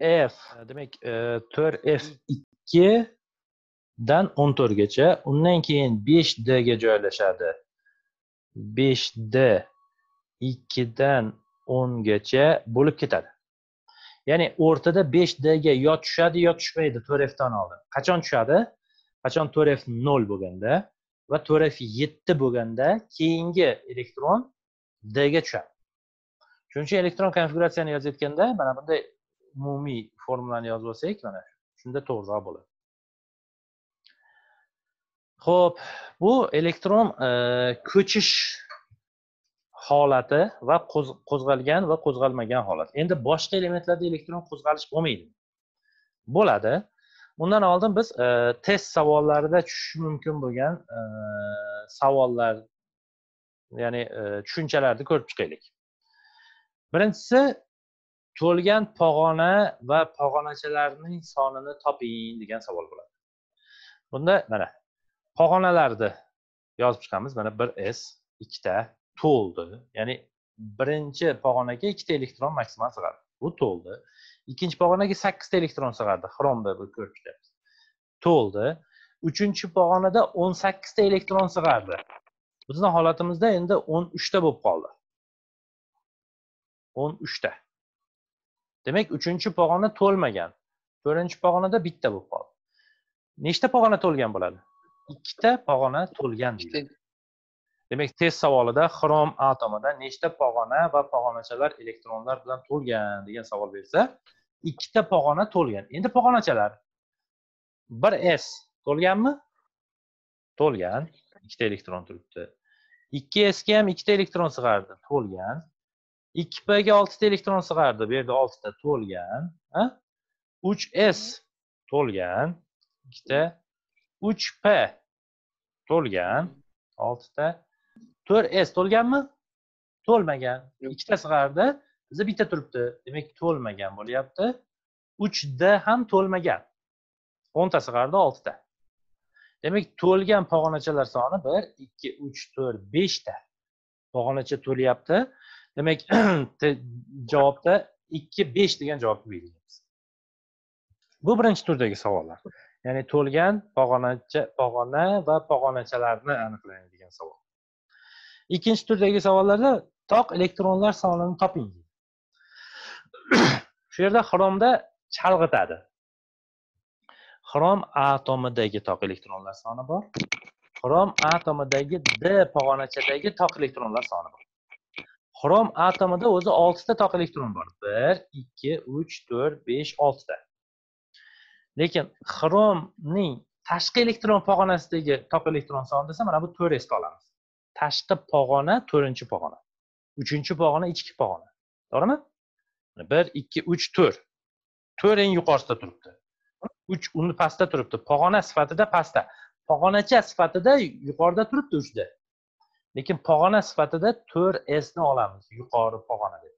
f demak e, to'rt f ikki dan o'n to'rtgacha undan keyin besh d ga joylashadi. Besh d ikkidan o'ngacha bo'lib ketadi. Ya'ni o'rtada 5dga yo tushadi yo tushmaydi. To'refdan oldin. Qachon tushadi? Qachon to'ref f nol bo'lganda va to'ref f yetti bo'lganda keyingi elektron dga tushadi. Shuning uchun elektron konfiguratsiyani yozayotganda mana bunday umumiy formulani yozib olsak mana shunda to'g'riroq bo'ladi. Ho'p bu elektron e, ko'chish holati va qo'zg'algan va qo'zg'almagan holat. Endi boshqa elementlarda elektron qo'zg'alish bo'lmaydi. Bo'ladi. Undan oldin biz e, test savollarida tushishi mumkin bo'lgan e, savollar ya'ni e, tushunchalarni ko'rib chiqaylik. Birinchisi to'lgan pog'ona va pog'onachalarning sonini toping degan savol bo'ladi. Bunda mana pog'onalarni yozib chiqamiz. Mana bir s ikkita to'ldi. Ya'ni birinchi pog'onaga ikkita elektron maksimal sig'adi. Bu to'ldi. Ikkinchi pog'onaga sakkizta elektron sig'adi. Xromda bu ko'rib chiqyapmiz to'ldi. Uchinchi pog'onada o'n sakkizta elektron sig'ardi bizni holatimizda endi o'n uchta bo'lib qoldi. O'n uchta. Demak uchinchi pog'ona to'lmagan. To'rtinchi pog'onada bitta bo'lib qoldi. Nechta pog'ona to'lgan bo'ladi? Ikkita pog'ona to'lgan deyiladi. Demak test savolida xrom atomida nechta pog'ona va pog'onachalar elektronlar bilan to'lgan degan savol bersa ikkita pog'ona to'lgan. Endi pog'onachalar. Bir s to'lganmi? To'lgan. Ikkita elektron turibdi. Ikki sga ham ikkita elektron sig'ardi. To'lgan. Ikki pga oltita elektron sig'ardi. Bu yerda oltita to'lgan uch s to'lgan. Ikkita. Uch p to'lgan. Oltita to'rt s to'lganmi? To'lmagan. Ikkita sig'ardi. Bizda bitta turibdi. Demak to'lmagan bo'lyapti. Uch d ham to'lmagan. O'nta sig'ardi oltita. Demak to'lgan pog'onachalar soni bir ikki uch to'rt beshta pog'onacha to'lyapti. Demak [clears throat] javobda ikki besh degan javobni belgilaymiz. Bu birinchi turdagi savollar. Ya'ni to'lgan pog'onacha pog'ona va pog'onachalarni aniqlang degan savol ikkinchi turdagi savollarda toq elektronlar sonini toping shu yerda xromda chalg'itadi. Xrom atomidagi toq elektronlar soni bor. Xrom atomidagi d pog'onachadagi toq elektronlar soni bor. Xrom atomida o'zi oltita toq elektron bor. Bir ikki uch to'rt besh oltita. Lekin xromning tashqi elektron pog'onasidagi toq elektron soni desa mana bu to'rt esga olamiz. Tashqi pog'ona to'rtinchi pog'ona. Uchinchi pog'ona ichki pog'ona. To'g'rimi? Bir ikki uch to'rt. To'rt eng yuqorisida turibdi. Uch uni pastda turibdi. Pog'ona sifatida pastda. Pog'onacha sifatida yuqorida turibdi uchda lekin pog'ona sifatida to'rt sni olamiz. Yuqori pog'ona deb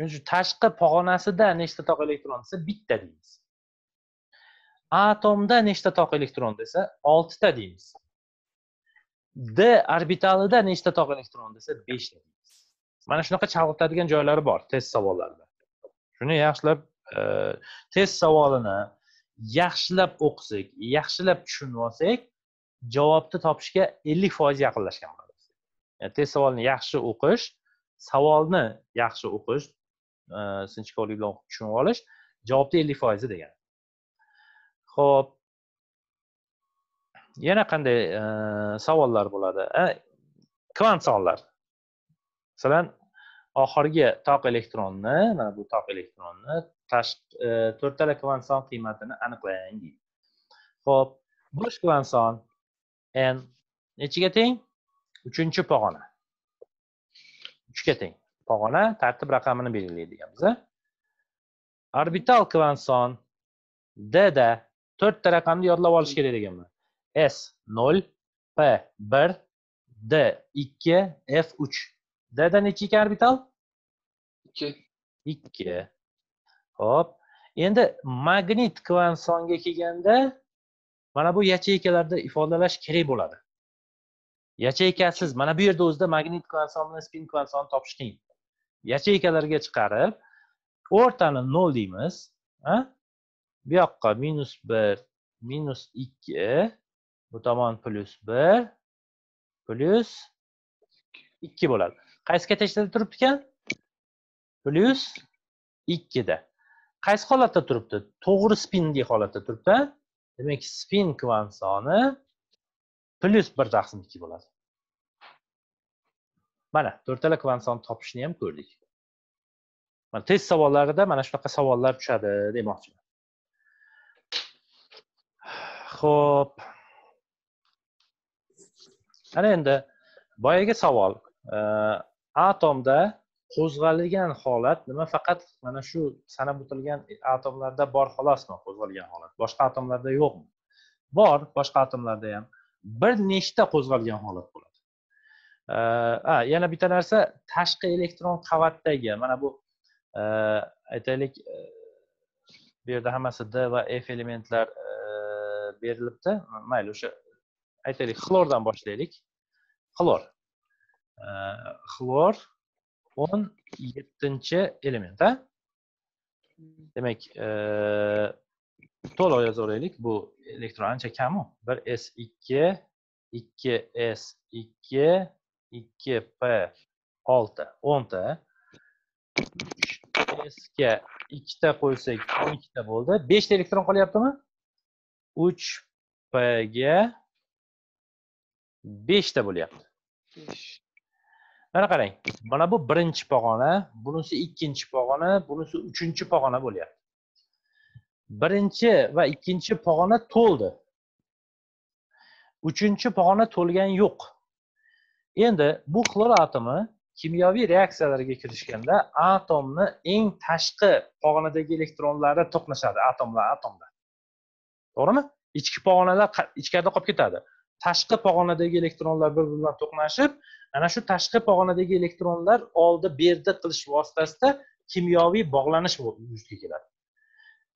shuning uchun tashqi pog'onasida nechta toq elektron desa bitta deymiz. Atomda nechta toq elektron desa oltita deymiz. D orbitalida nechta tog' elektron desa beshta deymiz. Mana shunaqa chalg'itadigan joylari bor test savollarida. Shuni yaxshilab e, test savolini yaxshilab o'qisak yaxshilab tushunib olsak javobni topishga ellik foiz yaqinlashgan bo'ladi. E, test savolini yaxshi o'qish savolni yaxshi o'qish e, sinchkovlik bilan o'qib tushunib olish javobni ellik foizi degani ho'p yana qanday savollar bo'ladi? Kvant sonlar. Masalan oxirgi tok elektronni mana bu tok elektronni tashqi to'rttala kvant son qiymatini aniqlang deydi. Ho'p bo'sh kvant son n. Nechiga teng? Uchinchi pog'ona. Uchga teng. Pog'ona tartib raqamini belgilaydigamiz orbital kvant son d da to'rtta raqamni yodlab olish kerak deganman S0, P1, D2, F3. D'da necha ekan orbital? 2. 2. Hop. Endi magnit kvant songa kelganda mana bu yacheykalarda ifodalash kerak bo'ladi. Yacheykasiz mana bu yerda o'zida magnit kvant soni bilan spin kvant sonini topish qiyin. Yacheykalarga chiqarib o'rtani 0 deymiz. Bu yoqqa minus 1, minus 2, bu tomon plyus bir plyus ikki bo'ladi qaysi katechada turibdi ekan? Plyus ikkida. Qaysi holatda turibdi? To'g'ri spindek holatda turibdi demak spin kvant soni plyus bir taqsim ikki bo'ladi. Mana to'rtala kvant sonni topishni ham ko'rdik. Mana test savollarida mana shunaqa savollar tushadi demoqchiman. Ho'p ana endi boyagi savol. Atomda qo'zg'algan holat nima faqat mana shu sanab o'tilgan atomlarda bor xolosmi qo'zg'algan holat? Boshqa atomlarda yo'qmi? Bor boshqa atomlarda ham bir nechta qo'zg'algan holat bo'ladi. A yana bitta narsa tashqi elektron qavatdagi mana bu e, aytaylik e, bu yerda hammasi d va f elementlar e, berilibdi. Mayli o'sha aytaylik xlordan boshlaylik. Xlor. Xlor o'n yettinchi element a demak e, to'liq yozaveraylik bu elektron ancha kamu. Bir s ikki ikki s ikki ikki p olti o'nta. Sga ikkita qo'ysak o'n ikkita bo'ldi. Beshta elektron qolyaptimi? Uch pga beshta bo'lyapti. Mana qarang mana bu birinchi pog'ona bunisi ikkinchi pog'ona bunisi uchinchi pog'ona bo'lyapti. Birinchi va ikkinchi pog'ona to'ldi. Uchinchi pog'ona to'lgani yo'q. Endi bu xlor atomi kimyoviy reaksiyalarga kirishganda atomni eng tashqi pog'onadagi elektronlari to'qnashadi atomlar atomda. To'g'rimi? Ichki pog'onalar ichkarida qolib ketadi tashqi pog'onadagi elektronlar bir biri bilan to'qnashib ana shu tashqi pog'onadagi elektronlar oldi berdi qilish vositasida kimyoviy bog'lanish vujudga keladi.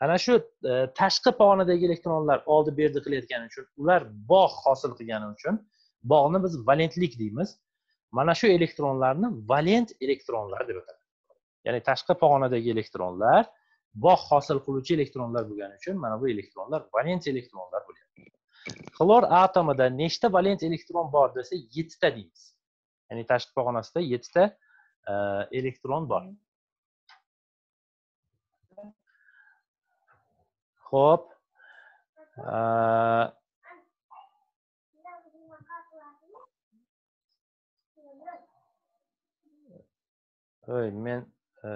Ana shu e, tashqi pog'onadagi elektronlar oldi berdi qilayotgani uchun ular bog' hosil qilgani uchun bog'ni biz valentlik deymiz. Mana shu elektronlarni valent elektronlar deb atadi. Ya'ni tashqi pog'onadagi elektronlar bog' hosil qiluvchi elektronlar bo'lgani uchun mana bu elektronlar valent elektronlar bo'lyapti xlor atomida nechta valent elektron bor desa yettita deymiz. Ya'ni tashqi pog'onasida yettita e, elektron bor. Ho'p oy e, men e,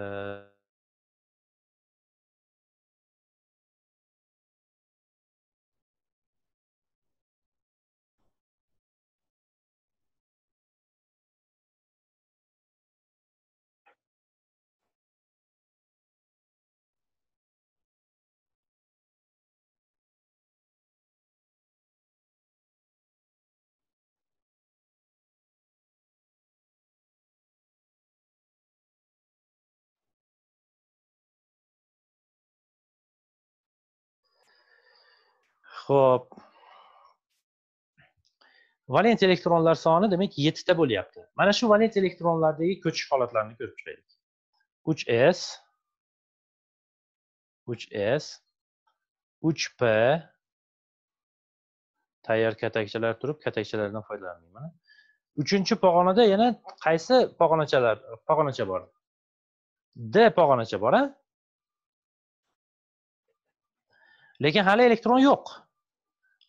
Xo'p. Valent elektronlar soni demak 7 ta bo'lyapti. Mana shu valent elektronlardagi ko'chish holatlarini ko'rib chiqaylik. 3s 3s 3p tayyor katakchalar turib katakchalardan foydalanmayman. Uchinchi pog'onada yana qaysi pog'onachalar pog'onacha bor? D pog'onacha bor, a? Lekin hali elektron yo'q.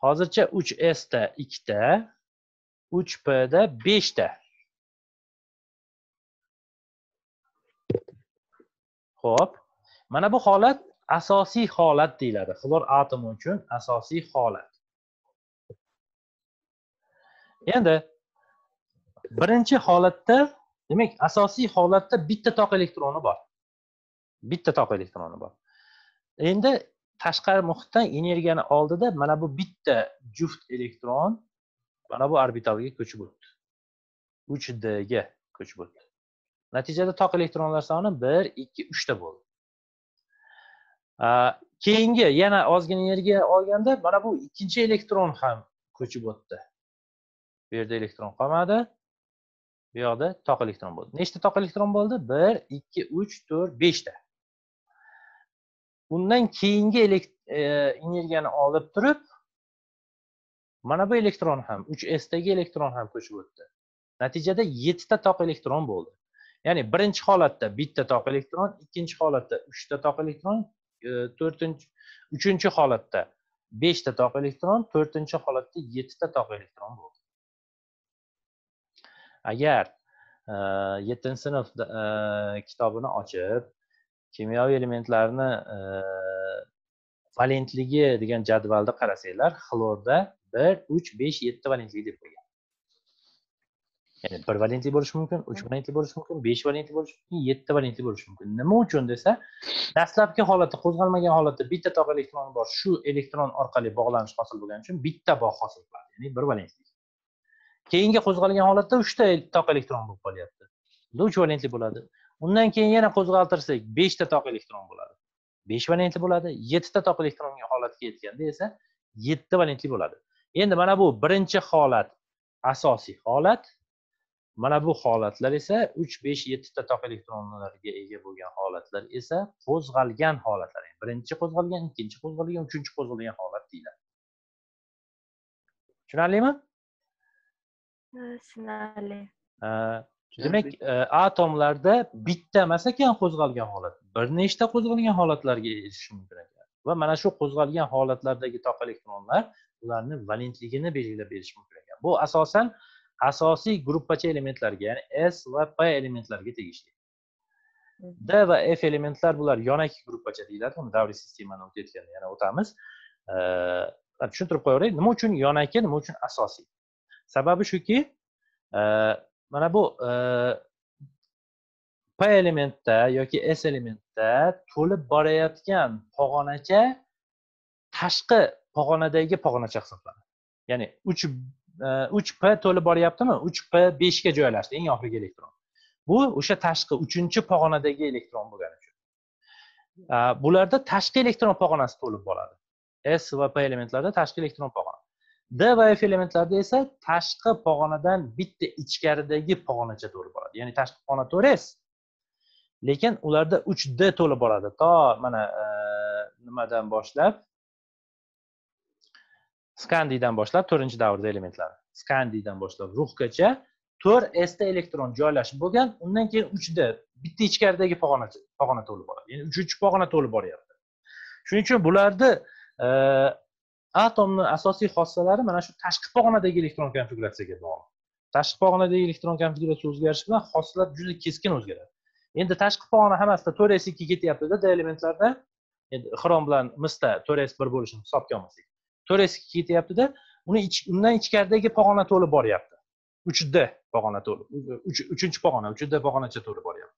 Hozircha 3s da 2 ta 3p da 5 ta Xo'p. mana bu holat asosiy holat deyiladi. Xlor atomi uchun asosiy holat. Endi birinchi holatda demak asosiy holatda bitta toq elektroni bor. Bitta toq elektroni bor. Endi tashqari muhitdan energiyani oldida mana bu bitta juft elektron mana bu orbitalga ko'chib o'tdi. uch dga ko'chib o'tdi. Natijada toq elektronlar soni bir ikki uchta bo'ldi. Keyingi yana ozgina energiya olganda mana bu ikkinchi elektron ham ko'chib o'tdi. Bu yerda elektron qolmadi. Bu yoqda toq elektron bo'ldi. Nechta toq elektron bo'ldi? Bir ikki uch to'rt beshta. Bundan keyingi e, energiyani olib turib mana bu elektron ham uch sdagi elektron ham ko'chib o'tdi. Natijada yettita toq elektron bo'ldi. Ya'ni birinchi holatda bitta toq elektron ikkinchi holatda uchta toq elektron e, to'rtinchi uchinchi holatda beshta toq elektron to'rtinchi holatda yettita toq elektron bo'ldi. Agar e, yettinchi sinf kitobini ochib kimyoviy elementlarni valentligi degan jadvalda qarasanglar xlorda bir uch besh yetti valentli deb qo'ygan. Ya'ni bir valentli bo'lishi mumkin uch valentli bo'lishi mumkin besh valentli bo'lishi mumkin yetti valentli bo'lishi mumkin. Nima uchun desa dastlabki holatda qo'zg'almagan holatda bitta toq elektroni bor shu elektron orqali bog'lanish hosil bo'lgani uchun bitta bog' hosil qiladi ya'ni bir valentli keyingi qo'zg'algan holatda uchta toq elektron bo'lib qolyapti. Unda uch valentli bo'ladi. Undan keyin yana qo'zg'altirsak beshta toq elektron bo'ladi. Besh valentli bo'ladi yettita toq elektronga holatga yetganda esa yetti valentli bo'ladi. Endi mana bu birinchi holat asosiy holat. Mana bu holatlar esa uch besh yettita toq elektronlarga ega bo'lgan holatlar esa qo'zg'algan holatlar. Birinchi qo'zg'algan ikkinchi qo'zg'algan uchinchi qo'zg'algan holat deyiladi. Tushunarlimi? Tushunarli demak e, atomlarda bitta emas ekan qo'zg'algan holat bir nechta qo'zg'algan holatlarga erishish mumkin ekan va mana shu qo'zg'algan holatlardagi toq elektronlar ularni valentligini belgilab berishi mumkin ekan bu asosan asosiy gruppacha elementlarga ya'ni s va p elementlarga tegishli. D va f elementlar bular yonaki gruppacha deyiladi uni davriy sistemani o'tayotganda yana o'tamiz. Tushuntirib qo'yaveray nima uchun yonaki nima uchun asosiy? Sababi shuki mana bu e, p elementda yoki s elementda to'lib borayotgan pog'onacha tashqi pog'onadagi pog'onacha hisoblanadi. Ya'ni uch e, uch p to'lib boryaptimi uch p beshga joylashdi eng oxirgi elektron. Bu o'sha tashqi uchinchi pog'onadagi elektron bo'lgani uchun. E, bularda tashqi elektron pog'onasi to'lib boradi. S va p elementlarda tashqi elektron pog'ona. D va f elementlarida esa tashqi pog'onadan bitta ichkaridagi pog'onacha to'lib boradi. Ya'ni tashqi pog'ona to'rt s lekin ularda uch d to'lib boradi. To mana e, nimadan boshlab? Skandiydan boshlab to'rtinchi davrda elementlar. Skandiydan boshlab ruhgacha to'rt sda elektron joylashib bo'lgan undan keyin uch d bitta ichkaridagi pog'ona pog'ona to'lib boradi. Ya'ni uchinchi pog'ona to'lib boryapti. Shuning uchun bularni e, atomni asosiy xossalari mana shu tashqi pog'onadagi elektron konfiguratsiyaga bog'liq. Tashqi pog'onadagi elektron konfiguratsiya o'zgarishi bilan xossalar juda keskin o'zgaradi. Endi tashqi pog'ona hammasida to'rt s ikki ketyaptida d elementlarda. Endi xrom bilan misda to'rt s bir bo'lishini hisobga olmasak. To'rt s ikki ketyaptida uni undan ichkaridagi pog'ona to'lib boryapti. Uch d pog'ona to'lib uchinchi pog'ona uch d pog'onacha to'lib boryapti.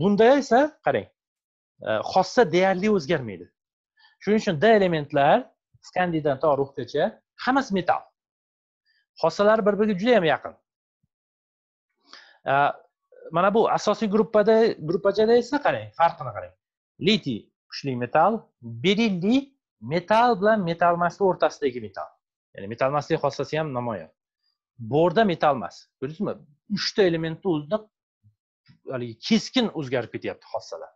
Bunda esa qarang xossa deyarli o'zgarmaydi. Shuning uchun d elementlar skandidan to ruhgacha hammasi metall xossalari bir biriga juda yam yaqin mana bu asosiy gruppada gruppachada esa qarang farqini qarang. Litiy kuchli metall berilliy metall bilan metallmasni o'rtasidagi metall ya'ni metallmasli xossasi ham namoyon. Borda metalmas ko'rdingizmi uchta elementni o'zida haligi keskin o'zgarib ketyapti xossalar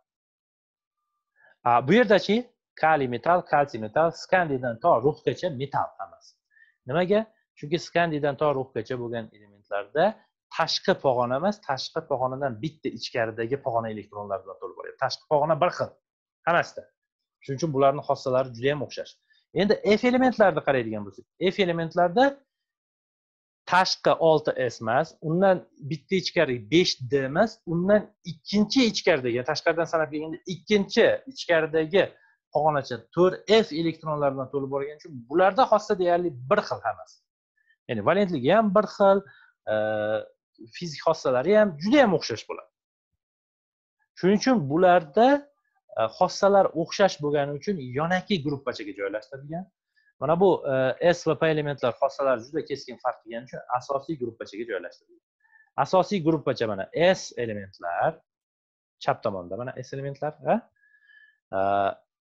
bu yerdachi kaliy metal kalsiy metal skandiydan to ruhgacha metal hammasi. Nimaga? Chunki skandiydan to ruhgacha bo'lgan elementlarda tashqi pog'ona emas tashqi pog'onadan bitta ichkaridagi pog'ona elektronlar bilan to'lib boryapti tashqi pog'ona bir xil hammasida. Shuning uchun bularni xossalari juda yam o'xshash. Endi f elementlarni qaraydigan bo'lsak f elementlarda tashqi olti s emas undan bitta ichkari besh d emas undan ikkinchi ichkaridagi tashqaridan sanab kelganda ikkinchi ichkaridagi pog'onacha to'rt f elektronlar bilan to'lib borgani uchun bularda xossa deyarli bir xil hammasi. Ya'ni valentligi ham bir xil e, fizik xossalari ham juda yam o'xshash bo'ladi. Shuning uchun bularda e, xossalar o'xshash bo'lgani uchun yonaki gruppachaga joylashtirilgan. Mana bu e, s va p elementlar xossalari juda keskin farq qilgani uchun asosiy gruppachaga joylashtirilgan. Asosiy gruppacha mana s elementlar chap tomonda mana s elementlar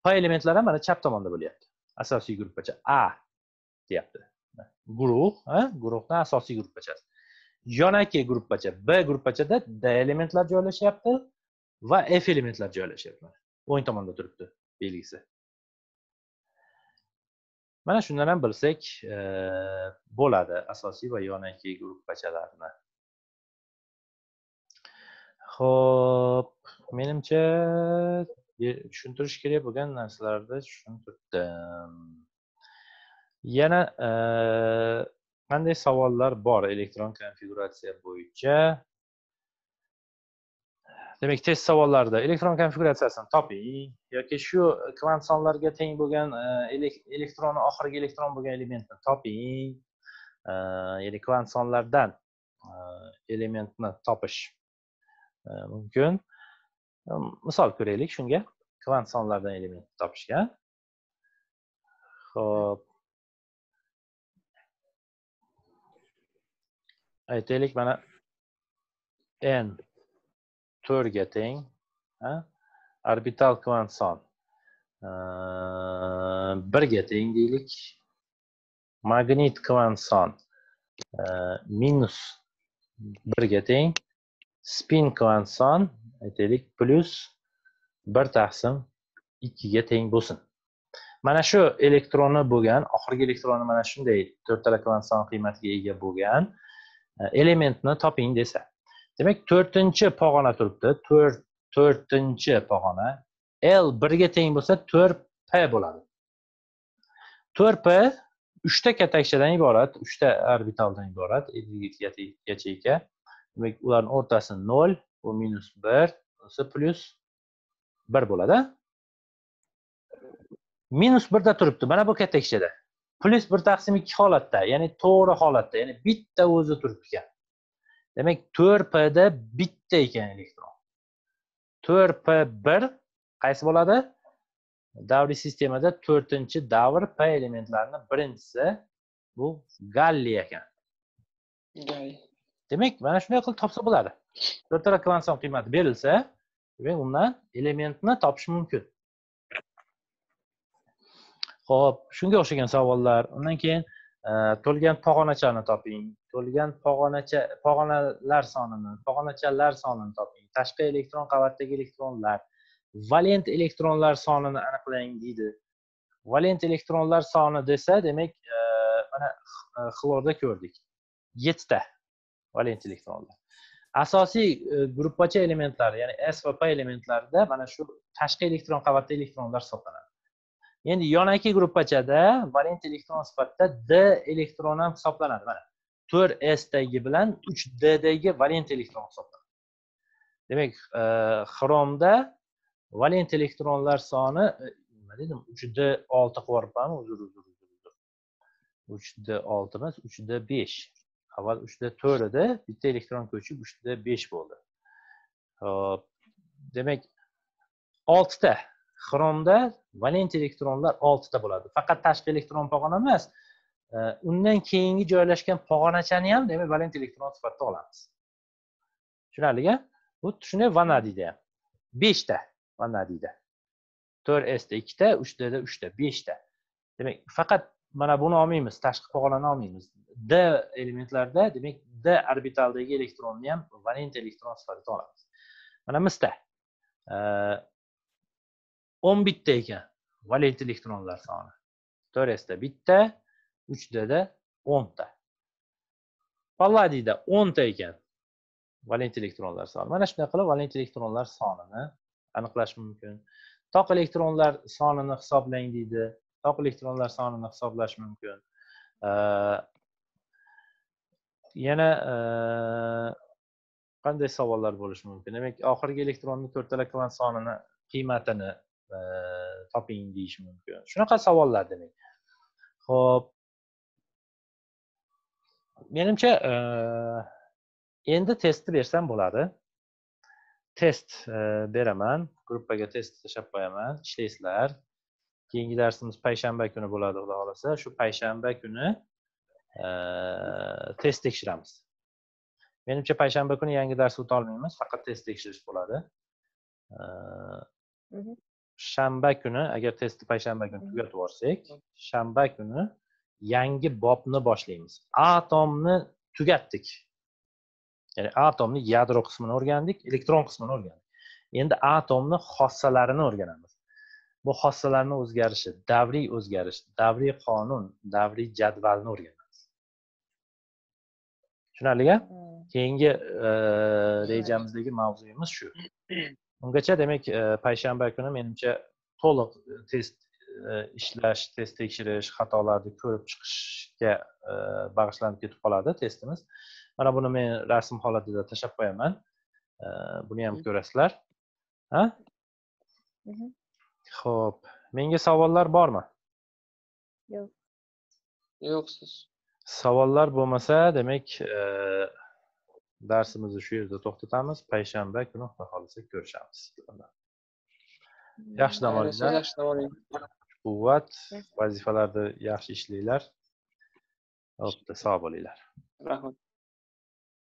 p elementlari ham mana chap tomonda bo'lyapti. Asosiy gruppacha a deyapti. Guruh. Guruhni asosiy gruppachasi yonaki gruppacha b gruppachada d elementlar joylashyapti va f elementlar joylashyapti o'ng tomonda turibdi belgisi. Mana shundan ham bilsak e, bo'ladi asosiy va yonaki gruppachalarni ho'p menimcha tushuntirish kerak bo'lgan narsalarni tushuntirdim. Yana qanday savollar bor elektron konfiguratsiya bo'yicha? Demak test savollarida elektron konfiguratsiyasini toping yoki shu kvant sonlarga teng bo'lgan elektronni oxirgi elektron bo'lgan elementni toping ya'ni kvant sonlardan elementni topish mumkin. Misol ko'raylik shunga. Kvant sonlardan element topishga ho'p aytaylik mana n to'rtga teng orbital kvant son. Birga teng deylik. Magnit kvant son. Minus birga teng. Spin kvant son. Aytaylik. Plyus bir taqsim ikkiga teng bo'lsin. Mana shu elektroni bo'lgan oxirgi elektroni mana shunday to'rttala kvant son qiymatiga ega bo'lgan e, elementni toping desa. Demak to'rtinchi pog'ona turibdi. To'rt to'rtinchi pog'ona. L birga teng bo'lsa to'rt p bo'ladi. To'rt p uchta katakchadan iborat uchta orbitaldan iborat yacheyka demak ularni o'rtasi nol bu minus bir plyus bir bo'ladi minus birda turibdi mana bu katta kichida plyus bir taqsim ikki holatda ya'ni to'g'ri holatda ya'ni bitta o'zi turibdi ekan. Demak to'rt pda bitta ekan elektron. To'rt p bir qaysi bo'ladi davriy sistemada to'rtinchi davr p elementlarini birinchisi bu galliy ekan. Demak mana shunday qilib topsa bo'ladi to'rtta kvant qiymati berilsa demak undan elementni topish mumkin. Ho'p shunga o'xshagan savollar. Undan keyin e, to'lgan pog'onachani toping. To'lgan pog'onacha pog'onalar sonini pog'onachalar sonini toping. Tashqi elektron qavatdagi elektronlar. Valent elektronlar sonini aniqlang deydi. Valent elektronlar soni desa demak e, mana e, xlorda ko'rdik. Yettita valent elektronlar. Asosiy e, gruppacha elementlari ya'ni s va p elementlarida mana shu tashqi elektron qavatda elektronlar hisoblanadi. Endi yonaki gruppachada valent elektron sifatida d elektron ham hisoblanadi. Mana to'rt sdagi bilan uch ddagi valent elektron hisoblanadi. Demak e, xromda valent elektronlar soni e, nima dedim uch d olti qilib yuboribmanmi? Uzr uzr uzr. Uch d olti emas uch d besh. Avval uch d to'rt edi bitta elektron ko'chib uch d besh bo'ldi. Hop demak oltita xromda valent elektronlar oltita bo'ladi. Faqat tashqi elektron pog'ona emas e, undan keyingi joylashgan pog'onachani ham demak valent elektron sifatida olamiz. Tushunarlika xuddi shunday vanadiyda ham beshta vanadiyda to'rt sda ikkita uch dda uchta beshta. Demak faqat mana buni olmaymiz tashqi pog'onani olmaymiz. D elementlarda demak d orbitaldagi elektronni ham valent elektron sifatida olamiz. Mana misda e, o'n bitta ekan valent elektronlar soni. To'rt bitta uchtada o'nta. Palladiyda o'nta ekan valent elektronlar soni. Mana shunday qilib valent elektronlar sonini aniqlash mumkin. Toq elektronlar sonini hisoblang deydi. Toq elektronlar sonini hisoblash mumkin. Yana qanday savollar bo'lishi mumkin? Demak oxirgi elektronni to'rttala kvant sonini qiymatini toping deyish mumkin. Shunaqa savollar demak. Ho'p menimcha endi testni bersam bo'ladi. Test beraman. Gruppaga test tashlab qo'yaman. Ishlaysizlar keyingi darsimiz payshanba kuni bo'ladi xudo xohlasa. Shu payshanba kuni test tekshiramiz. Menimcha payshanba kuni yangi dars o'tolmaymiz faqat test tekshirish bo'ladi. Shanba kuni agar testni payshanba kuni tugatib yuborsak shanba kuni yangi bobni boshlaymiz. Atomni tugatdik. Ya'ni atomni yadro qismini o'rgandik elektron qismini o'rgandik. Endi atomni xossalarini o'rganamiz bu xossalarni o'zgarishi davriy o'zgarish davriy qonun davriy jadvalni o'rganamiz tushunarlika hmm. keyingi rejamizdagi mavzuyimiz shu. [clears throat] Ungacha demak payshanba kuni menimcha to'liq test ishlash test tekshirish xatolarni ko'rib chiqishga bag'ishlanib ketib qoladi testimiz. Mana buni men rasm holatida tashlab qo'yaman. Buni ham ko'rasizlar ho'p menga savollar bormi Yo'q. Yo'qsiz. savollar bo'lmasa demak e, darsimizni shu yerda to'xtatamiz payshanba kuni xudo xohlasa ko'rishamiz yaxshi dam olinglar Yaxshi dam oling. quvvat Yaxshi. vazifalarni yaxshi ishlanglar hopda sog' bo'linglar Rahmat.